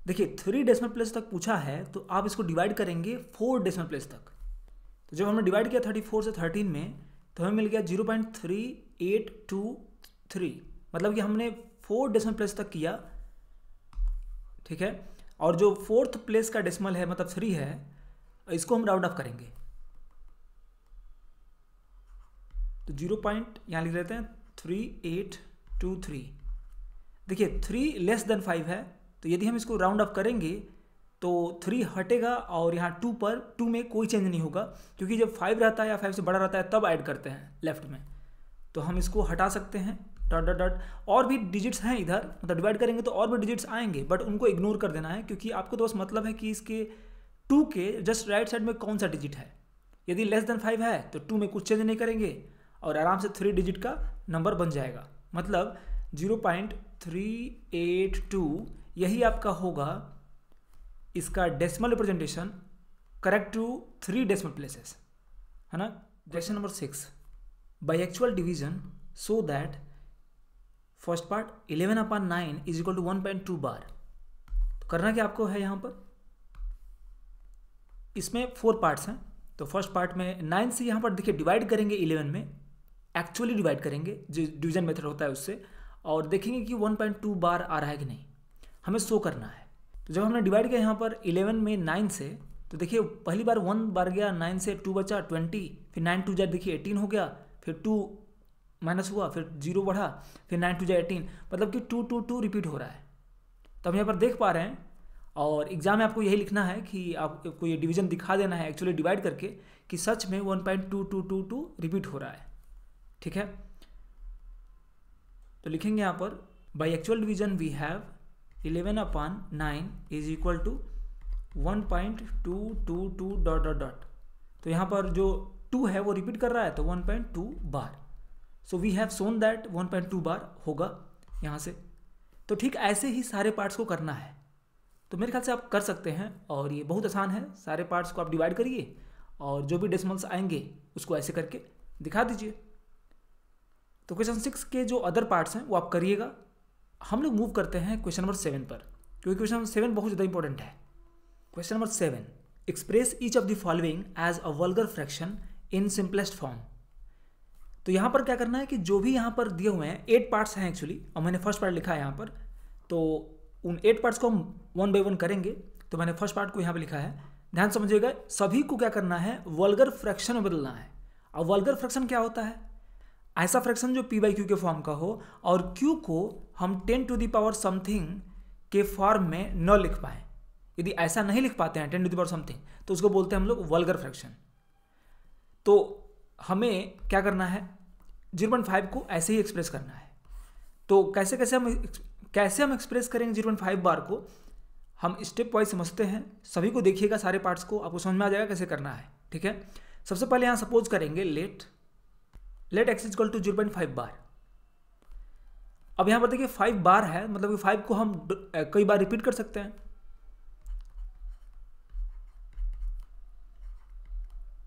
देखिए थ्री डेसिमल प्लेस तक पूछा है तो आप इसको डिवाइड करेंगे फोर डेसिमल प्लेस तक। तो जब हमने डिवाइड किया थर्टी फोर से थर्टीन में तो हमें मिल गया zero point three eight two three मतलब कि हमने फोर डेसिमल प्लेस तक किया, ठीक है? और जो फोर्थ प्लेस का डेसिमल है मतलब थ्री है, इसको हम राउंड ऑफ़ करेंगे। तो ज़ीरो पॉइंट यहाँ लिख लेते हैं थ्री एट टू थ्री देखिए थ्री लेस देन फाइव है तो यदि हम इसको राउंड ऑफ़ करेंगे तो थ्री हटेगा और यहाँ टू पर टू में कोई चेंज नहीं होगा, क्योंकि जब फाइव रहता है या फाइव से बड़ा रहता है, तब ऐड करते हैं लेफ़्ट में। तो हम इसको हटा सकते हैं डॉट डॉट डॉट और भी डिजिट्स हैं इधर मतलब डिवाइड करेंगे तो और भी डिजिट्स आएँगे बट उनको इग्नोर कर देना है, क्योंकि आपको तो बस मतलब है कि इसके टू के जस्ट राइट साइड में कौन सा डिजिट है। यदि लेस देन फाइव है तो टू में कुछ चेंज नहीं करेंगे और आराम से थ्री डिजिट का नंबर बन जाएगा। मतलब zero point three eight two यही आपका होगा इसका decimal representation correct to three decimal places है ना? Question number six by actual division so that first part eleven upon nine is equal to one point two bar तो करना क्या आपको है यहाँ पर? इसमें फोर पार्ट्स हैं। तो फ़र्स्ट पार्ट में नाइन से यहाँ पर देखिए डिवाइड करेंगे इलेवन में एक्चुअली डिवाइड करेंगे, जो डिवीज़न मेथड होता है उससे, और देखेंगे कि वन पॉइंट टू बार आ रहा है कि नहीं। हमें शो करना है। तो जब हमने डिवाइड किया यहाँ पर इलेवन में नाइन से तो देखिए पहली बार वन बार गया नाइन से टू बचा ट्वेंटी फिर नाइन टू जाए देखिए एटीन हो गया, फिर टू माइनस हुआ, फिर ज़ीरो बढ़ा, फिर नाइन टू जाए एटीन मतलब कि टू टू टू रिपीट हो रहा है। तो हम यहाँ पर देख पा रहे हैं, और एग्ज़ाम में आपको यही लिखना है कि आपको ये डिवीज़न दिखा देना है एक्चुअली डिवाइड करके, कि सच में one point two two two two repeat हो रहा है। ठीक है? तो लिखेंगे यहाँ पर by actual division we have eleven upon nine is equal to one point two two two dot dot dot. तो यहाँ पर जो टू है वो रिपीट कर रहा है तो one point two bar. So we have shown that one point two bar होगा यहाँ से। तो ठीक ऐसे ही सारे पार्ट्स को करना है। तो मेरे ख्याल से आप कर सकते हैं और ये बहुत आसान है। सारे पार्ट्स को आप डिवाइड करिए और जो भी डेसिमल्स आएँगे उसको ऐसे करके दिखा दीजिए। तो क्वेश्चन सिक्स के जो अदर पार्ट्स हैं वो आप करिएगा। हम लोग मूव करते हैं क्वेश्चन नंबर सेवन पर, क्योंकि क्वेश्चन नंबर सेवन बहुत ज़्यादा इंपॉर्टेंट है। Question number seven express each of the following as a vulgar fraction in simplest form तो यहाँ पर क्या करना है कि जो भी यहाँ पर दिए हुए हैं एट पार्ट्स हैं एक्चुअली और मैंने फ़र्स्ट पार्ट लिखा है यहाँ पर तो उन एट पार्ट्स को हम वन बाई वन करेंगे तो मैंने फ़र्स्ट पार्ट को यहाँ पर लिखा है। ध्यान समझिएगा, सभी को क्या करना है वर्गर फ्रैक्शन में बदलना है। और वल्गर फ्रैक्शन क्या होता है? ऐसा फ्रैक्शन जो पी बाई क्यू के फॉर्म का हो और क्यू को हम ten to the power something के फॉर्म में न लिख पाए। यदि ऐसा नहीं लिख पाते हैं टेन टू दावर समथिंग तो उसको बोलते हैं हम लोग वल्गर फ्रैक्शन तो हमें क्या करना है? ज़ीरो पॉइंट फाइव को ऐसे ही एक्सप्रेस करना है। तो कैसे कैसे हम कैसे हम एक्सप्रेस करेंगे ज़ीरो पॉइंट फाइव बार को? हम स्टेप वाइज समझते हैं। सभी को देखिएगा सारे पार्ट्स को, आपको समझ में आ जाएगा कैसे करना है। ठीक है? सबसे पहले यहाँ सपोज़ करेंगे let let x is equal to zero point five bar अब यहाँ पर देखिए फाइव बार है मतलब फाइव को हम कई बार रिपीट कर सकते हैं।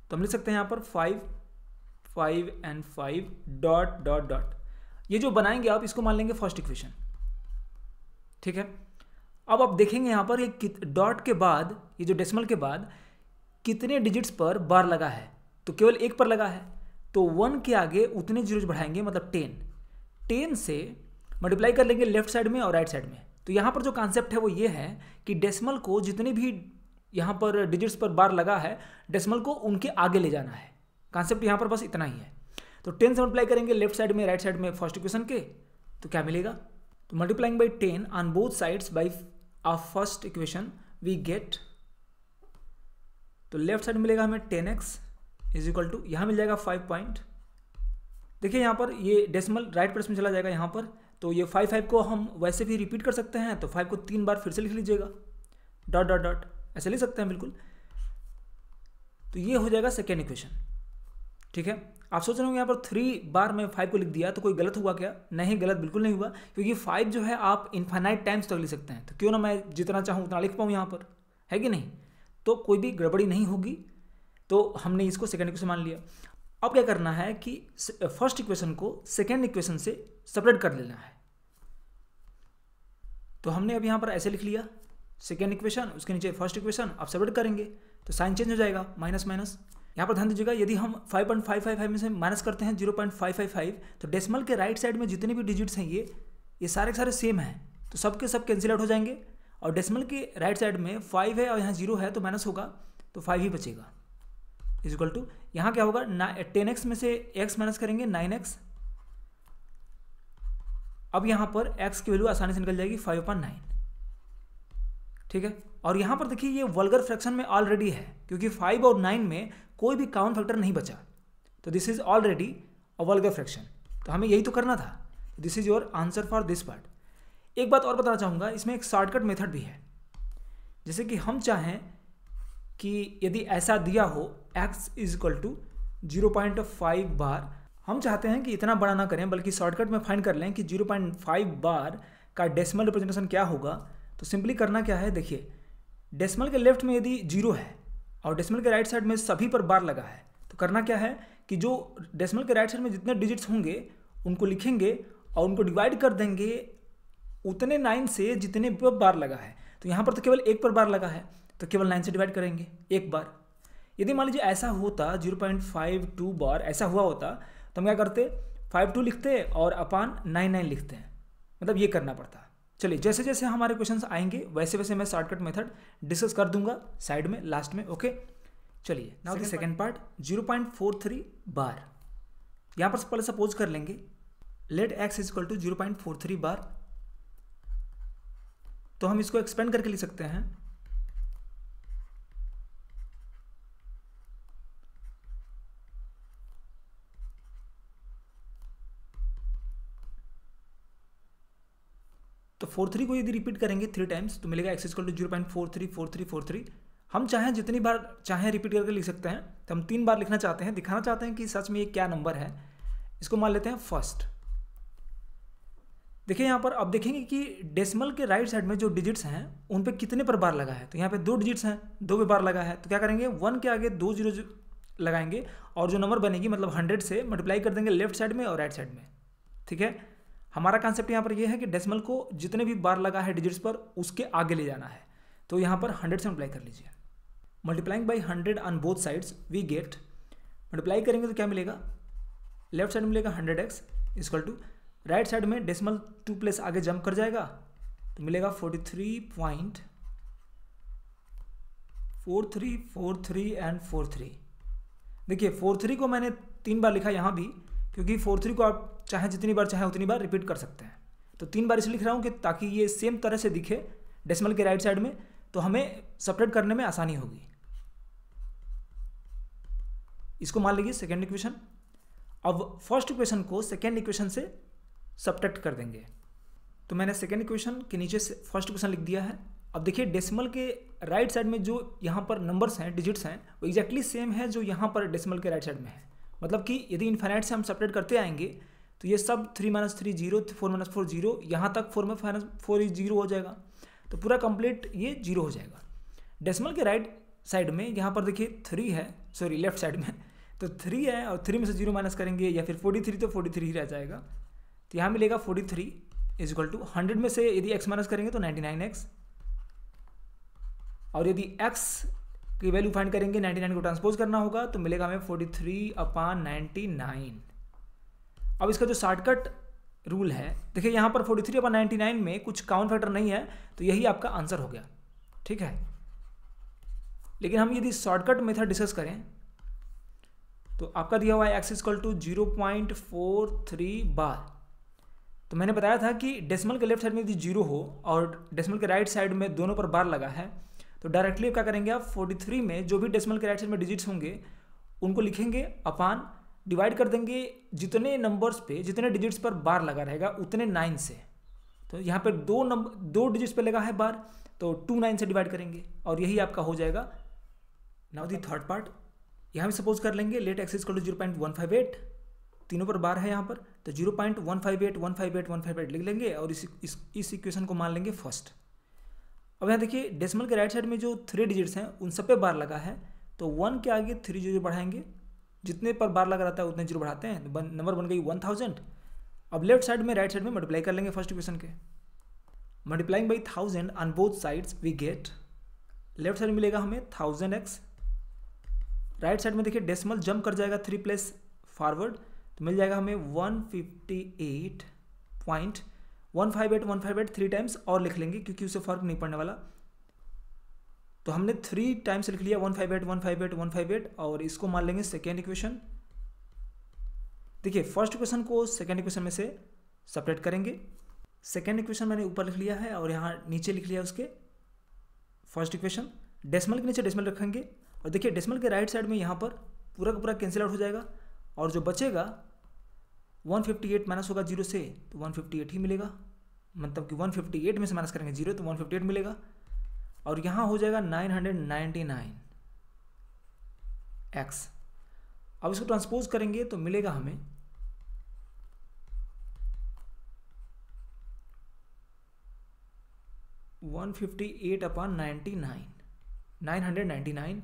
तो हम लिख सकते हैं यहाँ पर five five and five dot dot dot ये जो बनाएँगे आप, इसको मान लेंगे फ़र्स्ट इक्वेशन ठीक है? अब आप देखेंगे यहाँ पर डॉट के बाद, ये जो डेसिमल के बाद कितने डिजिट्स पर बार लगा है? तो केवल एक पर लगा है। तो वन के आगे उतने जीरोज बढ़ाएँगे मतलब टेन। टेन से मल्टीप्लाई कर लेंगे लेफ़्ट साइड में और राइट साइड में। तो यहाँ पर जो कॉन्सेप्ट है वो ये है कि डेसिमल को जितने भी यहाँ पर डिजिट्स पर बार लगा है डेसिमल को उनके आगे ले जाना है। कॉन्सेप्ट यहाँ पर बस इतना ही है। तो टेन से मल्टीप्लाई करेंगे लेफ़्ट साइड में राइट साइड में फ़र्स्ट इक्वेशन के तो क्या मिलेगा? तो multiplying by ten on both sides by uh first equation we get तो लेफ़्ट साइड मिलेगा हमें ten x is equal to यहाँ मिल जाएगा फाइव पॉइंट देखिए यहाँ पर ये डेसिमल राइट प्लस में चला जाएगा यहाँ पर। तो ये फाइव फाइव को हम वैसे भी रिपीट कर सकते हैं तो फाइव को तीन बार फिर से लिख लीजिएगा। डॉट डॉट डॉट ऐसे लिख सकते हैं बिल्कुल। तो ये हो जाएगा सेकेंड इक्वेशन ठीक है? आप सोच रहे होंगे यहाँ पर थ्री बार मैं फाइव को लिख दिया तो कोई गलत हुआ क्या? नहीं, गलत बिल्कुल नहीं हुआ, क्योंकि फाइव जो है आप इन्फानाइट टाइम्स तक लिख सकते हैं। तो क्यों ना मैं जितना चाहूँ उतना लिख पाऊँ यहाँ पर? है कि नहीं? तो कोई भी गड़बड़ी नहीं होगी। तो हमने इसको सेकेंड इक्वेशन मान लिया। अब क्या करना है कि फ़र्स्ट इक्वेशन को सेकेंड इक्वेशन से सेपरेट कर लेना है। तो हमने अब यहाँ पर ऐसे लिख लिया। सेकेंड इक्वेशन उसके नीचे फ़र्स्ट इक्वेशन अब सेपरेट करेंगे। तो साइन चेंज हो जाएगा माइनस माइनस यहाँ पर ध्यान दीजिएगा, यदि हम 5.555 में से माइनस करते हैं 0.555 तो डेसिमल के राइट साइड में जितने भी डिजिट्स हैं ये ये सारे के सारे सेम हैं। तो सब के सब कैंसिल आउट हो जाएँगे। और डेसिमल के राइट साइड में फाइव है और यहाँ ज़ीरो है तो माइनस होगा तो फाइव ही बचेगा। इज़ इक्वल टू, यहाँ क्या होगा? टेन एक्स में से एक्स माइनस करेंगे, नाइन एक्स। अब यहाँ पर एक्स की वैल्यू आसानी से निकल जाएगी फाइव अपॉन नाइन। ठीक है? और यहाँ पर देखिए, ये वल्गर फ्रैक्शन में ऑलरेडी है, क्योंकि फाइव और नाइन में कोई भी काउंट फैक्टर नहीं बचा। तो this is already a vulgar fraction. तो हमें यही तो करना था। This is your answer for this part एक बात और बताना चाहूँगा, इसमें एक शॉर्टकट मेथड भी है। जैसे कि हम चाहें कि यदि ऐसा दिया हो, x is equal to zero point five bar हम चाहते हैं कि इतना बड़ा ना करें, बल्कि शॉर्टकट में फाइंड कर लें कि ज़ीरो पॉइंट फाइव बार का डेसिमल रिप्रेजेंटेशन क्या होगा तो सिंपली करना क्या है, देखिए डेसिमल के लेफ़्ट में यदि ज़ीरो है, और डेसिमल के राइट साइड में सभी पर बार लगा है तो करना क्या है कि जो डेसिमल के राइट साइड में जितने डिजिट्स होंगे, उनको लिखेंगे और उनको डिवाइड कर देंगे, उतने नाइन से जितने पर बार लगा है। तो यहाँ पर तो केवल एक पर बार लगा है। तो केवल नाइन से डिवाइड करेंगे एक बार। यदि मान लीजिए ऐसा होता zero point five two bar ऐसा हुआ होता तो हम क्या करते? फाइव टू लिखते और अपान नाइन नाइन लिखते हैं। मतलब ये करना पड़ता। चलिए जैसे जैसे हमारे क्वेश्चन आएँगे वैसे वैसे मैं शॉर्टकट मेथड डिस्कस कर दूँगा साइड में लास्ट में ओके चलिए now the second part zero point four three bar यहाँ पर पहले सपोज़ कर लेंगे। Let x is equal to zero point four three bar तो हम इसको एक्सपेंड करके लिख सकते हैं। फोर थ्री को यदि रिपीट करेंगे थ्री टाइम्स तो मिलेगा x equal to zero point four three four three four three हम चाहें जितनी बार चाहें रिपीट करके लिख सकते हैं तो हम तीन बार लिखना चाहते हैं, दिखाना चाहते हैं कि सच में ये क्या नंबर है। इसको मान लेते हैं फ़र्स्ट देखिए यहाँ पर अब देखेंगे कि डेसिमल के राइट साइड में जो डिजिट्स हैं, उन पे कितने पर बार लगा है? तो यहाँ पे दो डिजिट्स हैं, दो पे बार लगा है। तो क्या करेंगे? वन के आगे दो ज़ीरो लगाएँगे और जो नंबर बनेगी मतलब हंड्रेड से मल्टीप्लाई कर देंगे लेफ़्ट साइड में और राइट साइड में। ठीक है? हमारा कॉन्सेप्ट यहाँ पर यह है कि डेसिमल को जितने भी बार लगा है डिजिट्स पर, उसके आगे ले जाना है। तो यहाँ पर हंड्रेड से मल्टीप्लाई कर लीजिए। Multiplying by hundred on both sides we get multiply करेंगे तो क्या मिलेगा? लेफ़्ट साइड मिलेगा hundred x is equal to right side में डेसिमल टू प्लेस आगे जंप कर जाएगा तो मिलेगा forty three point four three four three and four three देखिए फोर थ्री को मैंने तीन बार लिखा यहाँ भी क्योंकि फोर थ्री को आप चाहे जितनी बार चाहे उतनी बार रिपीट कर सकते हैं। तो तीन बार इसलिए लिख रहा हूँ कि ताकि ये सेम तरह से दिखे डेसिमल के राइट साइड में तो हमें सेपरेट करने में आसानी होगी। इसको मान लीजिए सेकेंड इक्वेशन अब फ़र्स्ट इक्वेशन को सेकेंड इक्वेशन से सब्ट्रैक्ट कर देंगे। तो मैंने सेकेंड इक्वेशन के नीचे से फ़र्स्ट इक्वेशन लिख दिया है। अब देखिए डेसिमल के राइट साइड में जो यहाँ पर नंबर्स हैं डिजिट्स हैं, वो एक्जैक्टली सेम है जो यहाँ पर डेसिमल के राइट साइड में है। मतलब कि यदि इन्फाइनाइट से हम सेपरेट करते आएँगे तो ये सब three minus three zero four minus four zero यहाँ तक फोर में माइनस फोर इज़ ज़ीरो हो जाएगा। तो पूरा कंप्लीट ये ज़ीरो हो जाएगा। डेसिमल के राइट साइड में यहाँ पर देखिए थ्री है सॉरी लेफ़्ट साइड में। तो थ्री है और थ्री में से ज़ीरो माइनस करेंगे या फिर फोर्टी थ्री तो फोर्टी थ्री ही रह जाएगा। तो यहाँ मिलेगा forty three is equal to hundred में से यदि एक्स माइनस करेंगे तो नाइन्टी नाइन एक्स और यदि एक्स की वैल्यू फाइंड करेंगे नाइन्टी नाइन को ट्रांसपोज करना होगा तो मिलेगा हमें forty three upon ninety nine अब इसका जो शॉर्टकट रूल है, देखिए यहाँ पर forty three upon ninety nine में कुछ काउंट फैक्टर नहीं है तो यही आपका आंसर हो गया। ठीक है? लेकिन हम यदि शॉर्टकट मेथड डिस्कस करें तो आपका दिया हुआ है x equal to zero point four three bar तो मैंने बताया था कि डेसिमल के लेफ़्ट साइड में यदि ज़ीरो हो और डेसिमल के राइट साइड में दोनों पर बार लगा है तो डायरेक्टली क्या करेंगे आप? 43 में जो भी डेसिमल के राइट साइड में डिजिट्स होंगे, उनको लिखेंगे, अपान डिवाइड कर देंगे जितने नंबर्स पे, जितने डिजिट्स पर बार लगा रहेगा, उतने नाइन से। तो यहाँ पर दो नंबर दो डिजिट्स पे लगा है बार तो टू नाइन से डिवाइड करेंगे और यही आपका हो जाएगा। नाउ दी थर्ड पार्ट यहाँ भी सपोज़ कर लेंगे let x equal to zero point one five eight तीनों पर बार है यहाँ पर तो zero point one five eight one five eight one five eight लिख लेंगे और इस इस इक्वेशन को मान लेंगे फ़र्स्ट अब यहाँ देखिए डेसिमल के राइट साइड में जो थ्री डिजिट्स हैं, उन सब पे बार लगा है तो वन के आगे थ्री ज़ीरो बढ़ाएँगे। जितने पर बार लगा रहता है, उतने ज़ीरो बढ़ाते हैं। तो नंबर बन गई वन थाउज़ेंड अब लेफ़्ट साइड में राइट साइड में मल्टीप्लाई कर लेंगे फ़र्स्ट इक्वेशन के। Multiplying by thousand on both sides we get left side मिलेगा हमें थाउज़ेंड एक्स राइट साइड में देखिए डेसिमल जंप कर जाएगा थ्री प्लेस फॉरवर्ड तो मिल जाएगा हमें one fifty eight point one five eight, one five eight three times और लिख लेंगे क्योंकि उसे फ़र्क नहीं पड़ने वाला। तो हमने थ्री टाइम्स लिख लिया, one five eight, one five eight, one five eight और इसको मान लेंगे सेकेंड इक्वेशन देखिए फ़र्स्ट इक्वेशन को सेकेंड इक्वेशन में से सेपरेट करेंगे। सेकेंड इक्वेशन मैंने ऊपर लिख लिया है और यहाँ नीचे लिख लिया उसके फ़र्स्ट इक्वेशन डेसिमल के नीचे डेसिमल रखेंगे। और देखिए डेसिमल के राइट साइड में यहाँ पर पूरा का पूरा कैंसिल आउट हो जाएगा और जो बचेगा 158 माइनस होगा ज़ीरो से तो 158 ही मिलेगा। मतलब कि 158 में से माइनस करेंगे ज़ीरो तो 158 मिलेगा। और यहाँ हो जाएगा 999 एक्स। अब इसको ट्रांसपोज करेंगे तो मिलेगा हमें one fifty eight upon ninety nine nine hundred ninety nine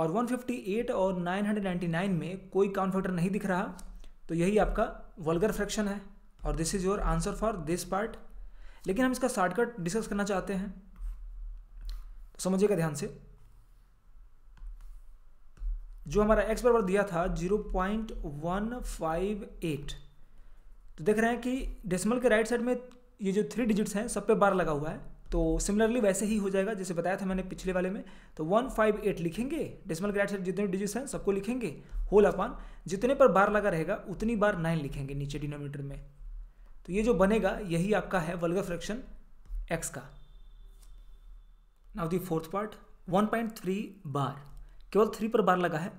और 158 और 999 में कोई काउंट फैक्टर नहीं दिख रहा तो यही आपका वल्गर फ्रैक्शन है। और this is your answer for this part लेकिन हम इसका शॉर्टकट डिस्कस करना चाहते हैं। तो समझिएगा ध्यान से। जो हमारा एक्स बराबर दिया था 0.158 तो देख रहे हैं कि डेसिमल के राइट साइड में ये जो थ्री डिजिट्स हैं, सब पे बार लगा हुआ है। तो सिमिलरली वैसे ही हो जाएगा, जैसे बताया था मैंने पिछले वाले में तो वन फाइव एट लिखेंगे डेसिमल ग्रेड साइड जितने डिजिट्स हैं सबको लिखेंगे होल अपान जितने पर बार लगा रहेगा, उतनी बार नाइन लिखेंगे नीचे डिनोमीटर में। तो ये जो बनेगा, यही आपका है वल्गर फ्रैक्शन एक्स का। Now the fourth part one point three bar केवल थ्री पर बार लगा है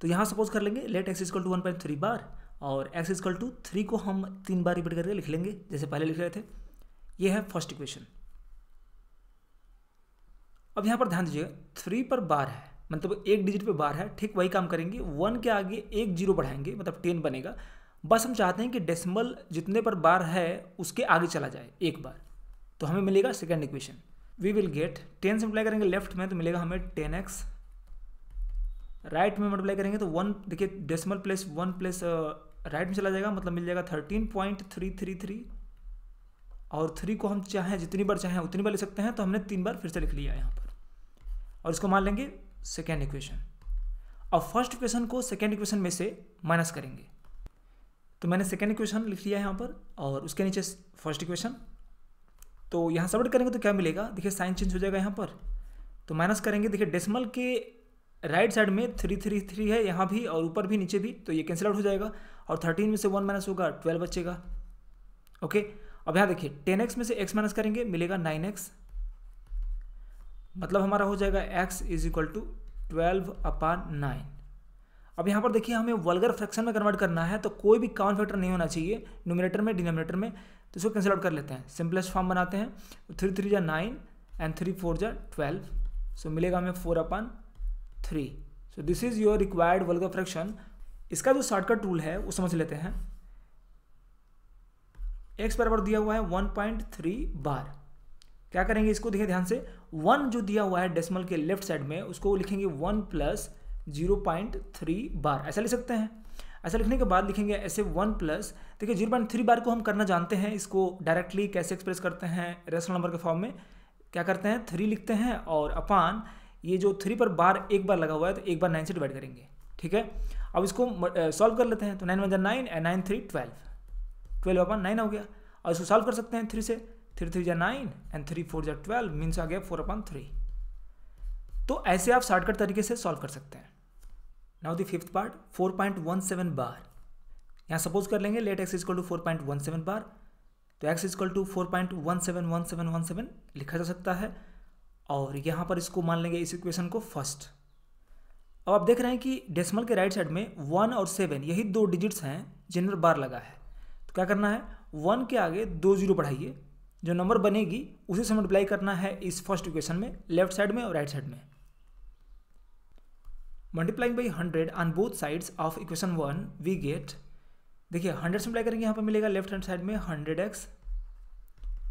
तो यहाँ सपोज़ कर लेंगे let x is equal to one point three bar और एक्स इजकल टू थ्री को हम तीन बार रिपीट करके लिख लेंगे, जैसे पहले लिख रहे थे। ये है फ़र्स्ट इक्वेशन अब यहाँ पर ध्यान दीजिए थ्री पर बार है मतलब एक डिजिट पे बार है, ठीक वही काम करेंगे वन के आगे एक ज़ीरो बढ़ाएँगे मतलब टेन बनेगा। बस हम चाहते हैं कि डेसिमल जितने पर बार है, उसके आगे चला जाए, एक बार तो हमें मिलेगा second equation we will get ten से मल्टीप्लाई करेंगे लेफ़्ट में तो मिलेगा हमें टेन एक्स राइट में मल्टीप्लाई करेंगे तो वन देखिए decimal plus one plus right में चला जाएगा मतलब मिल जाएगा thirteen point three three three और थ्री को हम चाहें, जितनी बार चाहें, उतनी बार ले सकते हैं तो हमने तीन बार फिर से लिख लिया यहाँ पर। और इसको मान लेंगे सेकेंड इक्वेशन और फ़र्स्ट इक्वेशन को सेकेंड इक्वेशन में से माइनस करेंगे। तो मैंने सेकेंड इक्वेशन लिख लिया है यहाँ पर और उसके नीचे फ़र्स्ट इक्वेशन तो यहाँ सबमिट करेंगे तो क्या मिलेगा? देखिए साइन चेंज हो जाएगा यहाँ पर। तो माइनस करेंगे। देखिए डेसिमल के राइट साइड में थ्री थ्री थ्री है यहाँ भी और ऊपर भी, नीचे भी तो ये कैंसिल आउट हो जाएगा। और थर्टीन में से वन माइनस होगा ट्वेल्व बचेगा। ओके अब यहाँ देखिए टेन एक्स में से एक्स माइनस करेंगे, मिलेगा नाइन एक्स मतलब हमारा हो जाएगा x is equal to twelve upon nine अब यहाँ पर देखिए हमें वल्गर फ्रैक्शन में कन्वर्ट करना है तो कोई भी कॉमन फैक्टर नहीं होना चाहिए न्यूमिनेटर में डिनोमिनेटर में तो इसको कैंसिल आउट कर लेते हैं। सिंपलेस्ट फॉर्म बनाते हैं थ्री थ्री जा नाइन एंड थ्री फोर जा ट्वेल्व सो मिलेगा हमें four upon three so this is your required vulgar fraction इसका जो शॉर्टकट रूल है, वो समझ लेते हैं। एक्स बराबर दिया हुआ है वन पॉइंट थ्री बार क्या करेंगे इसको? देखिए ध्यान से वन जो दिया हुआ है डेसिमल के लेफ़्ट साइड में, उसको लिखेंगे one plus zero point three bar ऐसा लिख सकते हैं? ऐसा लिखने के बाद लिखेंगे ऐसे वन प्लस देखिए ज़ीरो पॉइंट थ्री बार को हम करना जानते हैं, इसको डायरेक्टली कैसे एक्सप्रेस करते हैं रेशनल नंबर के फॉर्म में, क्या करते हैं? थ्री लिखते हैं और अपान ये जो थ्री पर बार एक बार लगा हुआ है तो एक बार नाइन से डिवाइड करेंगे, ठीक है? अब इसको सॉल्व कर लेते हैं तो nine one nine and nine three twelve twelve upon nine हो गया और इसको सॉल्व कर सकते हैं थ्री से। थ्री थ्री जा नाइन एंड थ्री फोर जा ट्वेल्व मीन्स आ गया फोर अपॉन थ्री तो ऐसे आप शॉर्टकट तरीके से सॉल्व कर सकते हैं। Now the fifth part four point one seven bar यहाँ सपोज़ कर लेंगे let x is equal to four point one seven bar तो x is equal to four point one seven one seven one seven लिखा जा सकता है और यहाँ पर इसको मान लेंगे इस इक्वेशन को फ़र्स्ट अब आप देख रहे हैं कि डेसिमल के राइट साइड में वन और सेवन यही दो डिजिट्स हैं जिन पर बार लगा है। तो क्या करना है? वन के आगे दो ज़ीरो बढ़ाइए। जो नंबर बनेगी, उसी से मल्टीप्लाई करना है इस फ़र्स्ट इक्वेशन में लेफ़्ट साइड में और राइट साइड में। Multiplying by hundred on both sides of equation one we get देखिए हंड्रेड से मल्टीप्लाई करेंगे, यहाँ पर मिलेगा लेफ़्ट हैंड साइड में hundred x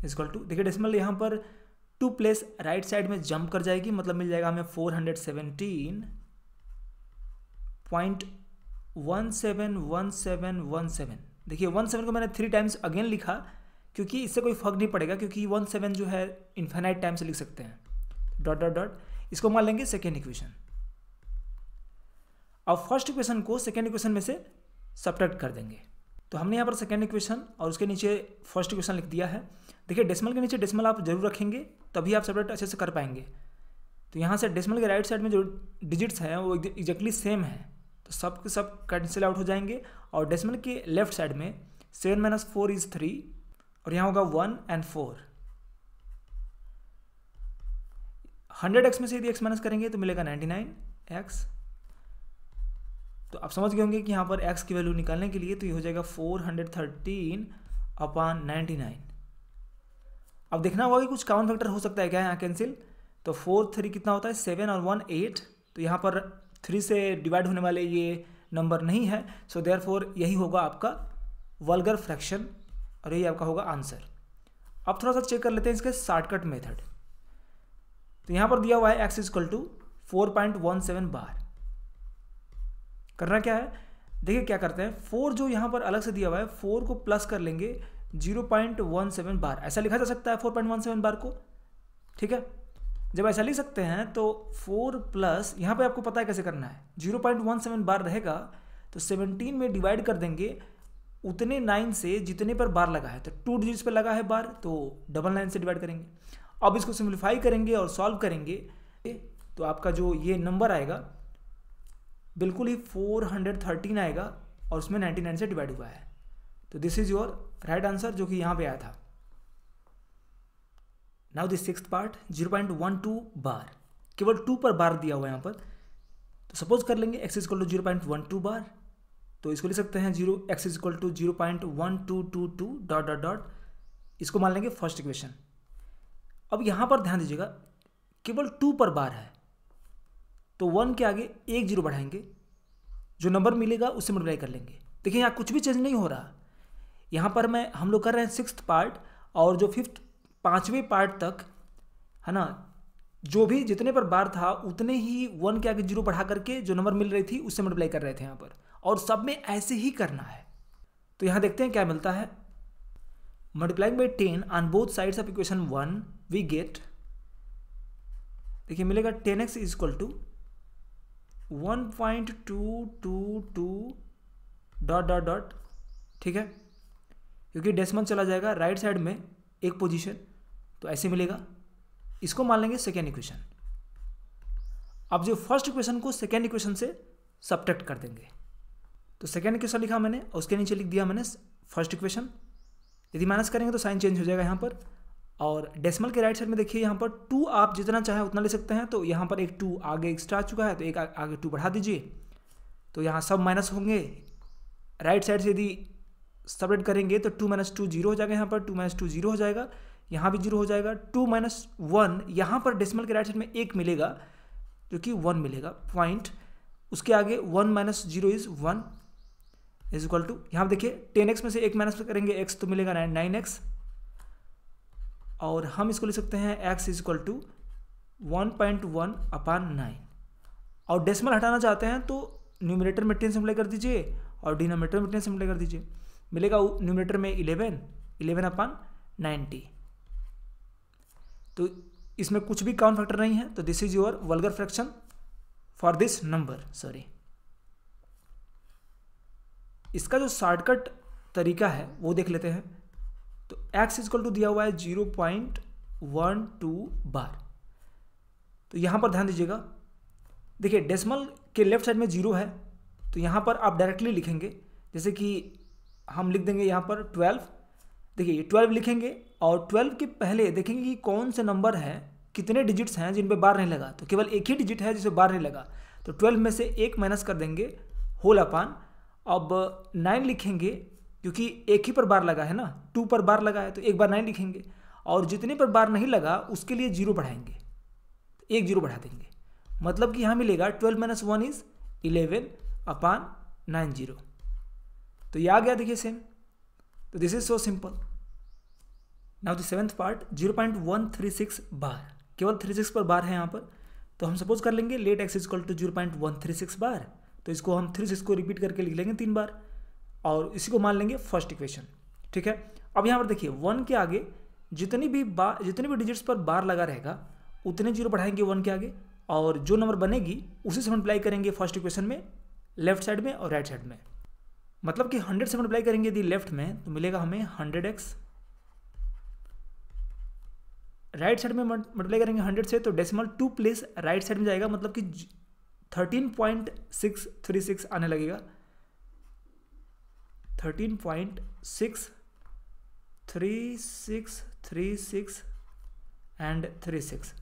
is equal to देखिए डेसिमल यहाँ पर टू प्लेस राइट साइड में जंप कर जाएगी मतलब मिल जाएगा हमें four hundred seventeen point one seven one seven one seven देखिए वन सेवन को मैंने थ्री टाइम्स अगेन लिखा क्योंकि इससे कोई फ़र्क नहीं पड़ेगा क्योंकि वन सेवन जो है इन्फेनाइट टाइम से लिख सकते हैं। डॉट डॉट डॉट इसको मान लेंगे सेकेंड इक्वेशन अब फ़र्स्ट इक्वेशन को सेकेंड इक्वेशन में से सब्ट्रैक्ट कर देंगे। तो हमने यहाँ पर सेकेंड इक्वेशन और उसके नीचे फ़र्स्ट इक्वेशन लिख दिया है। देखिए डेसिमल के नीचे डेसिमल आप ज़रूर रखेंगे, तभी आप सब्ट्रैक्ट अच्छे से कर पाएँगे। तो यहाँ से डेसिमल के राइट साइड में जो डिजिट्स हैं, वो एग्जैक्टली सेम है। तो सब के सब कैंसिल आउट हो जाएँगे और डेसिमल के लेफ़्ट साइड में seven minus four is three और यहाँ होगा one and four hundred x में से यदि एक्स माइनस करेंगे तो मिलेगा नाइन्टी नाइन एक्स तो आप समझ गए होंगे कि यहाँ पर एक्स की वैल्यू निकालने के लिए तो ये हो जाएगा four hundred thirteen upon ninety nine अब देखना होगा कि कुछ कॉमन फैक्टर हो सकता है क्या यहाँ कैंसिल तो फोर थ्री कितना होता है? सेवन और वन एट तो यहाँ पर थ्री से डिवाइड होने वाले ये नंबर नहीं है। सो देयर फोर यही होगा आपका वल्गर फ्रैक्शन और यही आपका होगा आंसर। अब थोड़ा सा चेक कर लेते हैं इसके शॉर्टकट मेथड तो यहाँ पर दिया हुआ है x is equal to four point one seven bar करना क्या है? देखिए क्या करते हैं। फोर जो यहाँ पर अलग से दिया हुआ है फोर को प्लस कर लेंगे zero point one seven bar ऐसा लिखा जा सकता है four point one seven bar को। ठीक है? जब ऐसा लिख सकते हैं तो फोर प्लस यहाँ पर आपको पता है कैसे करना है। Zero point one seven bar रहेगा तो सेवनटीन में डिवाइड कर देंगे उतने नाइन से जितने पर बार लगा है तो टू डिजिट्स पर लगा है बार तो डबल नाइन से डिवाइड करेंगे। अब इसको सिंप्लीफाई करेंगे और सॉल्व करेंगे तो आपका जो ये नंबर आएगा, बिल्कुल ही फोर हंड्रेड थर्टीन आएगा और उसमें नाइन्टी नाइन से डिवाइड हुआ है। तो this is your right answer जो कि यहाँ पे आया था। Now this six part zero point one two bar केवल टू पर बार दिया हुआ है यहाँ पर। तो सपोज़ कर लेंगे x is equal to zero point one two bar तो इसको लिख सकते हैं zero x is equal to zero point one two two two dot dot dot इसको मान लेंगे फ़र्स्ट इक्वेशन अब यहाँ पर ध्यान दीजिएगा, केवल टू पर बार है। तो वन के आगे एक ज़ीरो बढ़ाएँगे। जो नंबर मिलेगा उससे मल्टीप्लाई कर लेंगे। देखिए, यहाँ कुछ भी चेंज नहीं हो रहा। यहाँ पर मैं, हम लोग कर रहे हैं सिक्स पार्ट और जो फिफ्थ पाँचवें पार्ट तक, है ना, जो भी जितने पर बार था, उतने ही वन के आगे ज़ीरो बढ़ा करके जो नंबर मिल रही थी, उससे मल्टीप्लाई कर रहे थे यहाँ पर। और सब में ऐसे ही करना है। तो यहाँ देखते हैं क्या मिलता है। Multiplying by ten on both sides of equation one we get देखिए मिलेगा ten x is equal to one point two two two dot dot dot ठीक है? क्योंकि डेसिमल चला जाएगा राइट साइड में एक पोजीशन तो ऐसे मिलेगा। इसको मान लेंगे सेकेंड इक्वेशन अब जो फ़र्स्ट इक्वेशन को सेकेंड इक्वेशन से सब्ट्रैक्ट कर देंगे। तो सेकेंड इक्वेशन लिखा मैंने उसके नीचे लिख दिया मैंने फ़र्स्ट इक्वेशन यदि माइनस करेंगे तो साइन चेंज हो जाएगा यहाँ पर. और डेसिमल के राइट साइड में देखिए, यहाँ पर टू आप जितना चाहें उतना ले सकते हैं. तो यहाँ पर एक टू आगे एक्स्ट्रा आ चुका है तो एक आगे टू बढ़ा दीजिए. तो यहाँ सब माइनस होंगे. राइट साइड से यदि सेपरेट करेंगे तो टू माइनस टू ज़ीरो हो जाएगा यहाँ पर. टू माइनस टू ज़ीरो हो जाएगा. यहाँ भी ज़ीरो हो जाएगा. टू माइनस वन यहाँ पर डेसिमल के राइट साइड में एक मिलेगा, जो कि वन मिलेगा. पॉइंट उसके आगे one minus zero is one is equal to यहाँ देखिए टेन एक्स में से एक माइनस करेंगे एक्स तो मिलेगा नाइन नाइन एक्स और हम इसको लिख सकते हैं x is equal to one point one upon nine और डेसिमल हटाना चाहते हैं तो न्यूमिनेटर में टेन सिम्प्लाई कर दीजिए, और डिनोमीटर में टेन सिम्प्लाई कर दीजिए. मिलेगा न्यूमिनेटर में इलेवन इलेवन अपान नाइन्टी तो इसमें कुछ भी काउंट फैक्टर नहीं है तो this is your vulgar fraction for this number sorry इसका जो शॉर्टकट तरीका है, वो देख लेते हैं। तो एक्स इजकल टू दिया हुआ है zero point one two bar तो यहाँ पर ध्यान दीजिएगा। देखिए डेसिमल के लेफ़्ट साइड में ज़ीरो है तो यहाँ पर आप डायरेक्टली लिखेंगे। जैसे कि हम लिख देंगे यहाँ पर ट्वेल्व देखिए ट्वेल्व लिखेंगे और ट्वेल्व के पहले देखेंगे कि कौन से नंबर हैं, कितने डिजिट्स हैं जिन पे बार नहीं लगा। तो केवल एक ही डिजिट है जिसे बार नहीं लगा। तो ट्वेल्व में से एक माइनस कर देंगे होल अपान अब नाइन लिखेंगे, क्योंकि एक ही पर बार लगा है ना टू पर बार लगा है तो एक बार नाइन लिखेंगे, और जितने पर बार नहीं लगा, उसके लिए ज़ीरो बढ़ाएँगे। एक ज़ीरो बढ़ा देंगे। मतलब कि यहाँ मिलेगा twelve minus one is eleven upon nine zero तो ये आ गया देखिए सेम तो this is so simple now the seventh part zero point one three six bar केवल थ्री सिक्स पर बार है यहाँ पर। तो हम सपोज़ कर लेंगे let x is equal to zero point one three six bar तो इसको हम थ्री सिक्स को रिपीट करके लिख लेंगे तीन बार और इसी को मान लेंगे फ़र्स्ट इक्वेशन ठीक है? अब यहाँ पर देखिए वन के आगे जितनी भी बार जितने भी डिजिट्स पर बार लगा रहेगा, उतने ज़ीरो बढ़ाएँगे वन के आगे और जो नंबर बनेगी, उसी से मल्टीप्लाई करेंगे फ़र्स्ट इक्वेशन में लेफ़्ट साइड में और राइट साइड में। मतलब कि हंड्रेड से मल्टीप्लाई करेंगे यदि लेफ़्ट में तो मिलेगा हमें हंड्रेड एक्स राइट साइड में मल्टीप्लाई करेंगे हंड्रेड से तो decimal two place right side में जाएगा मतलब कि thirteen point six three six आने लगेगा। Thirteen point six three six three six and three six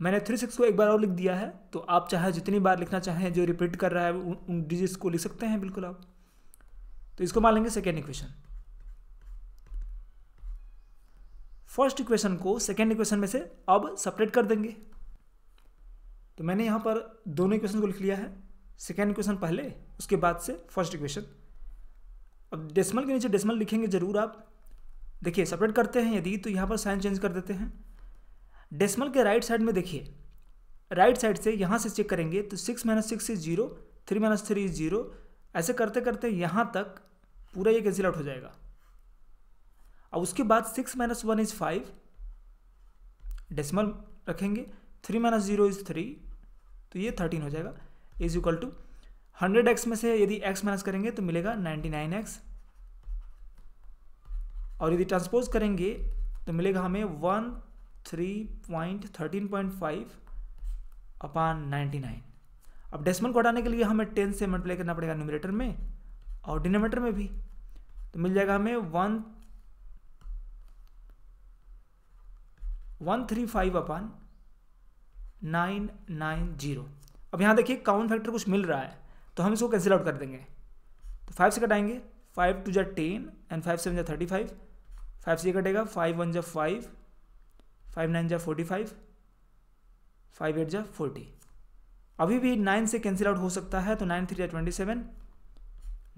मैंने थ्री सिक्स को एक बार और लिख दिया है तो आप चाहे जितनी बार लिखना चाहें, जो रिपीट कर रहा है, उन डिजिट्स को लिख सकते हैं, बिल्कुल आप। तो इसको मान लेंगे सेकेंड इक्वेशन फ़र्स्ट इक्वेशन को सेकेंड इक्वेशन में से अब सेपरेट कर देंगे। तो मैंने यहाँ पर दोनों इक्वेशन को लिख लिया है। सेकेंड इक्वेशन पहले, उसके बाद से फ़र्स्ट इक्वेशन। अब डेसिमल के नीचे डेसिमल लिखेंगे ज़रूर आप। देखिए सेपरेट करते हैं, यदि तो यहाँ पर साइन चेंज कर देते हैं। डेसिमल के राइट साइड में देखिए। राइट साइड से यहाँ से चेक करेंगे तो six minus six is zero three minus three is zero ऐसे करते करते यहाँ तक पूरा ये कैंसिल आउट हो जाएगा। अब उसके बाद six minus one is five decimal रखेंगे। Three minus zero is three तो ये थर्टीन हो जाएगा। Is equal to hundred x में से यदि एक्स माइनस करेंगे तो मिलेगा नाइन्टी नाइन एक्स और यदि ट्रांसपोज करेंगे तो मिलेगा हमें one three point thirteen point five upon ninety nine अब डेसिमल को हटाने के लिए हमें टेन से मल्टीप्लाई करना पड़ेगा न्यूमिनेटर में और डिनोमीटर में भी। तो मिल जाएगा हमें one one three five upon nine nine zero अब यहाँ देखिए काउंट फैक्टर कुछ मिल रहा है तो हम इसको कैंसिल आउट कर देंगे। तो फाइव से कटाएँगे फाइव टू जा टेन एंड फाइव सेवन जा थर्टी फाइव फाइव से ये कटेगा फाइव वन जा फाइव फाइव नाइन जा फोर्टी फाइव फाइव एट जा फोर्टी अभी भी नाइन से कैंसिल आउट हो सकता है तो नाइन थ्री जा ट्वेंटी सेवन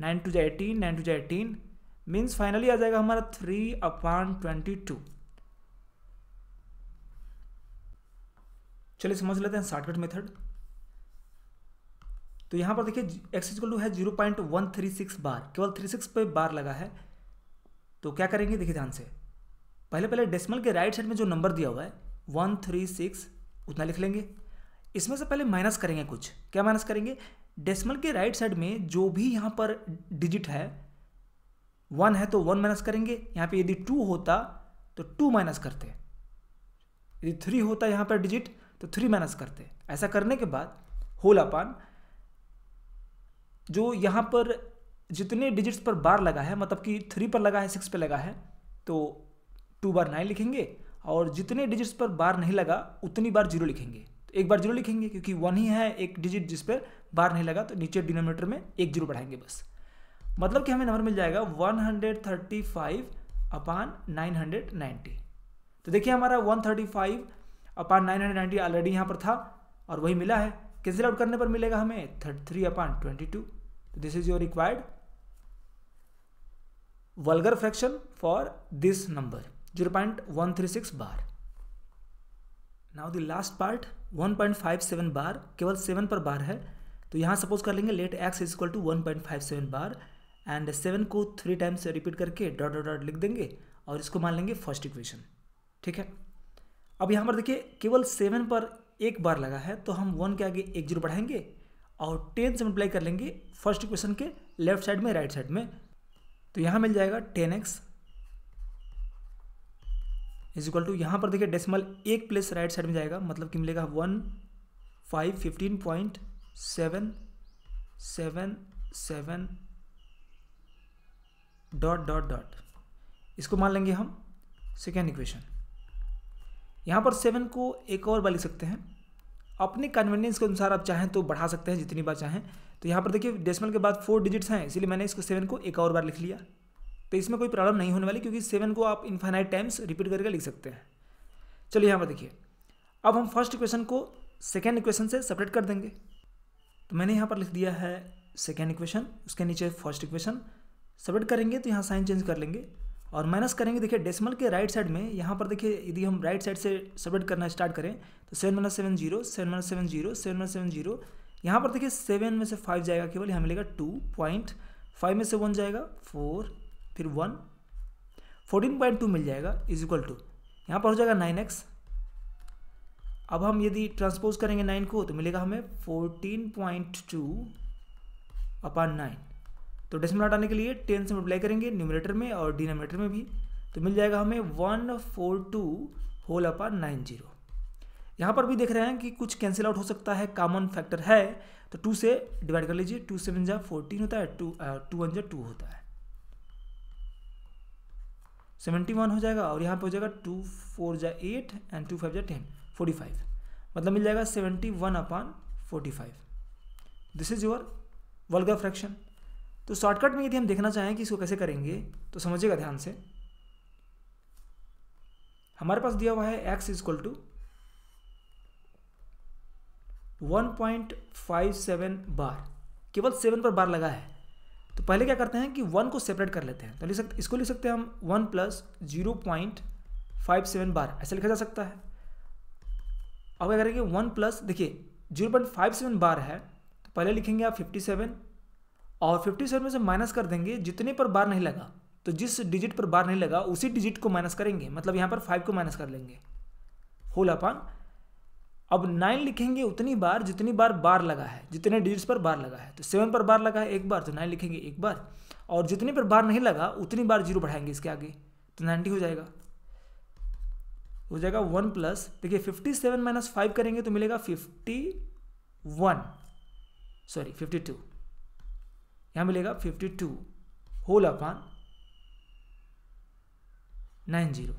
नाइन टू जा एटीन नाइन टू जा एटीन मीन्स फाइनली आ जाएगा हमारा थ्री अपॉन ट्वेंटी टू चलिए समझ लेते हैं शॉर्टकट मेथड तो यहाँ पर देखिए एक्स इक्वल टू है zero point one three six bar केवल थ्री सिक्स पे बार लगा है। तो क्या करेंगे? देखिए ध्यान से। पहले पहले डेसिमल के राइट साइड में जो नंबर दिया हुआ है वन थ्री सिक्स उतना लिख लेंगे। इसमें से पहले माइनस करेंगे कुछ। क्या माइनस करेंगे? डेसिमल के राइट साइड में जो भी यहाँ पर डिजिट है वन है तो वन माइनस करेंगे। यहाँ पे यदि टू होता तो टू माइनस करते यदि थ्री होता यहाँ पर डिजिट तो थ्री माइनस करते ऐसा करने के बाद होल अपान जो यहाँ पर जितने डिजिट्स पर बार लगा है मतलब कि थ्री पर लगा है, सिक्स पर लगा है तो टू बार नाइन लिखेंगे और जितने डिजिट्स पर बार नहीं लगा, उतनी बार ज़ीरो लिखेंगे। तो एक बार ज़ीरो लिखेंगे क्योंकि वन ही है एक डिजिट जिस पर बार नहीं लगा तो नीचे डिनोमीटर में एक ज़ीरो बढ़ाएँगे बस। मतलब कि हमें नंबर मिल जाएगा one hundred thirty five upon nine hundred ninety तो देखिए हमारा one thirty five upon nine hundred ninety already यहाँ पर था और वही मिला है। कैंसिल आउट करने पर मिलेगा हमें thirty three upon twenty two this is your required vulgar fraction for this number zero point one three six bar now the last part one point five seven bar केवल seven पर bar है। तो यहाँ suppose कर लेंगे let x is equal to one point five seven bar and seven को three times repeat करके dot dot dot लिख देंगे और इसको मान लेंगे फ़र्स्ट इक्वेशन ठीक है? अब यहाँ पर देखिए, केवल सेवन पर एक बार लगा है तो हम वन के आगे एक ज़ीरो बढ़ाएँगे और टेन से मल्टीप्लाई कर लेंगे फ़र्स्ट इक्वेशन के लेफ़्ट साइड में राइट साइड में। तो यहाँ मिल जाएगा ten x is equal to यहाँ पर देखिए डेसिमल एक प्लेस राइट साइड में जाएगा मतलब कि मिलेगा one five fifteen point seven seven seven dot dot dot इसको मान लेंगे हम सेकेंड इक्वेशन यहाँ पर सेवन को एक और बार लिख सकते हैं। अपने कन्वीनियंस के अनुसार आप चाहें तो बढ़ा सकते हैं, जितनी बार चाहें। तो यहाँ पर देखिए डेसिमल के बाद फोर डिजिट्स हैं, इसलिए मैंने इसको सेवन को एक और बार लिख लिया। तो इसमें कोई प्रॉब्लम नहीं होने वाली, क्योंकि सेवन को आप इन्फाइनाइट टाइम्स रिपीट करके लिख सकते हैं। चलिए यहाँ पर देखिए, अब हम फ़र्स्ट इक्वेशन को सेकेंड इक्वेशन से सेपरेट कर देंगे। तो मैंने यहाँ पर लिख दिया है सेकेंड इक्वेशन उसके नीचे फ़र्स्ट इक्वेशन सेपरेट करेंगे तो यहाँ साइन चेंज कर लेंगे। और माइनस करेंगे, देखिए डेसिमल के राइट साइड में, यहाँ पर देखिए, यदि हम राइट साइड से सेपरेट करना स्टार्ट करें तो seven minus seven zero seven minus seven zero seven minus seven zero यहाँ पर देखिए सेवन में से फाइव जाएगा केवल, यहाँ मिलेगा टू पॉइंट फाइव में से वन जाएगा फोर फिर वन फोर्टीन पॉइंट टू मिल जाएगा इज़ इक्वल टू यहाँ पर हो जाएगा नाइन एक्स अब हम यदि ट्रांसपोज करेंगे नाइन को तो मिलेगा हमें fourteen point two upon nine तो डेसिमल हटाने के लिए टेन से मल्टीप्लाई करेंगे न्यूमिनेटर में और डिनोमिनेटर में भी। तो मिल जाएगा हमें one four two whole upon nine zero यहाँ पर भी देख रहे हैं कि कुछ कैंसिल आउट हो सकता है कॉमन फैक्टर है तो टू से डिवाइड कर लीजिए टू सेवन जा फोर्टीन होता है टू टू वन जा टू होता है। सेवेंटी वन हो जाएगा और यहाँ पे हो जाएगा टू फोर जा एट एंड टू फाइव जा टेन फोर्टी फाइव मतलब मिल जाएगा seventy one upon forty five this is your vulgar fraction तो शॉर्टकट में यदि हम देखना चाहें कि इसको कैसे करेंगे तो समझिएगा ध्यान से। हमारे पास दिया हुआ है x is equal to one point five seven bar केवल सेवन पर बार लगा है। तो पहले क्या करते हैं कि वन को सेपरेट कर लेते हैं। तो लिख सकते इसको लिख सकते हैं हम one plus zero point five seven bar ऐसे लिखा जा सकता है। अब क्या करेंगे वन प्लस देखिए zero point five seven bar है तो पहले लिखेंगे आप फिफ्टी सेवन और फिफ्टी सेवन में से माइनस कर देंगे, जितने पर बार नहीं लगा तो जिस डिजिट पर बार नहीं लगा, उसी डिजिट को माइनस करेंगे। मतलब यहाँ पर फाइव को माइनस कर लेंगे। होल अपान अब नाइन लिखेंगे उतनी बार, जितनी बार बार लगा है, जितने डिजिट्स पर बार लगा है तो सेवन पर बार लगा है, एक बार तो नाइन लिखेंगे एक बार, और जितनी पर बार नहीं लगा, उतनी बार ज़ीरो बढ़ाएँगे इसके आगे तो नाइन्टी हो जाएगा। हो जाएगा वन प्लस देखिए फिफ्टी सेवन माइनस फाइव करेंगे तो मिलेगा fifty one sorry fifty two यहाँ मिलेगा? Fifty two whole upon nine zero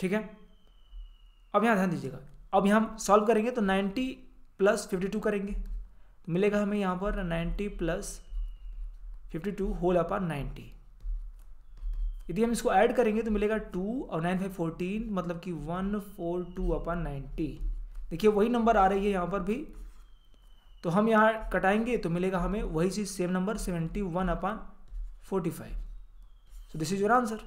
ठीक है? अब यहाँ ध्यान दीजिएगा। अब यहाँ सॉल्व करेंगे तो नाइन्टी प्लस फिफ्टी टू करेंगे। तो मिलेगा हमें यहाँ पर ninety plus fifty two whole upon ninety यदि हम इसको ऐड करेंगे तो मिलेगा टू और नाइन फाइव फोर्टीन मतलब कि one four two upon ninety देखिए वही नंबर आ रही है यहाँ पर भी। तो हम यहाँ कटाएँगे तो मिलेगा हमें वही चीज़ same number seventy one upon forty five so this is your answer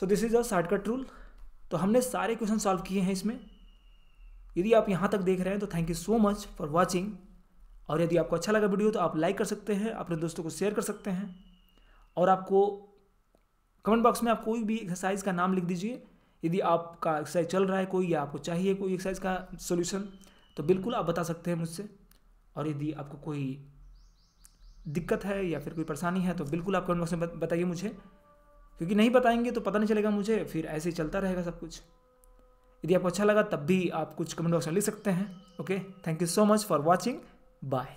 so this is a shortcut rule तो हमने सारे क्वेश्चन सॉल्व किए हैं इसमें। यदि आप यहाँ तक देख रहे हैं तो thank you so much for watching और यदि आपको अच्छा लगा वीडियो तो आप लाइक कर सकते हैं, अपने दोस्तों को शेयर कर सकते हैं। और आपको कमेंट बॉक्स में आप कोई भी एक्सरसाइज का नाम लिख दीजिए। यदि आपका एक्सरसाइज चल रहा है कोई, या आपको चाहिए कोई एक्सरसाइज का सोल्यूशन तो बिल्कुल आप बता सकते हैं मुझसे। और यदि आपको कोई दिक्कत है या फिर कोई परेशानी है तो बिल्कुल आप कमेंट बॉक्स में बताइए मुझे। क्योंकि नहीं बताएँगे तो पता नहीं चलेगा मुझे, फिर ऐसे ही चलता रहेगा सब कुछ। यदि आपको अच्छा लगा तब भी आप कुछ कमेंट बॉक्स में लिख सकते हैं okay thank you so much for watching bye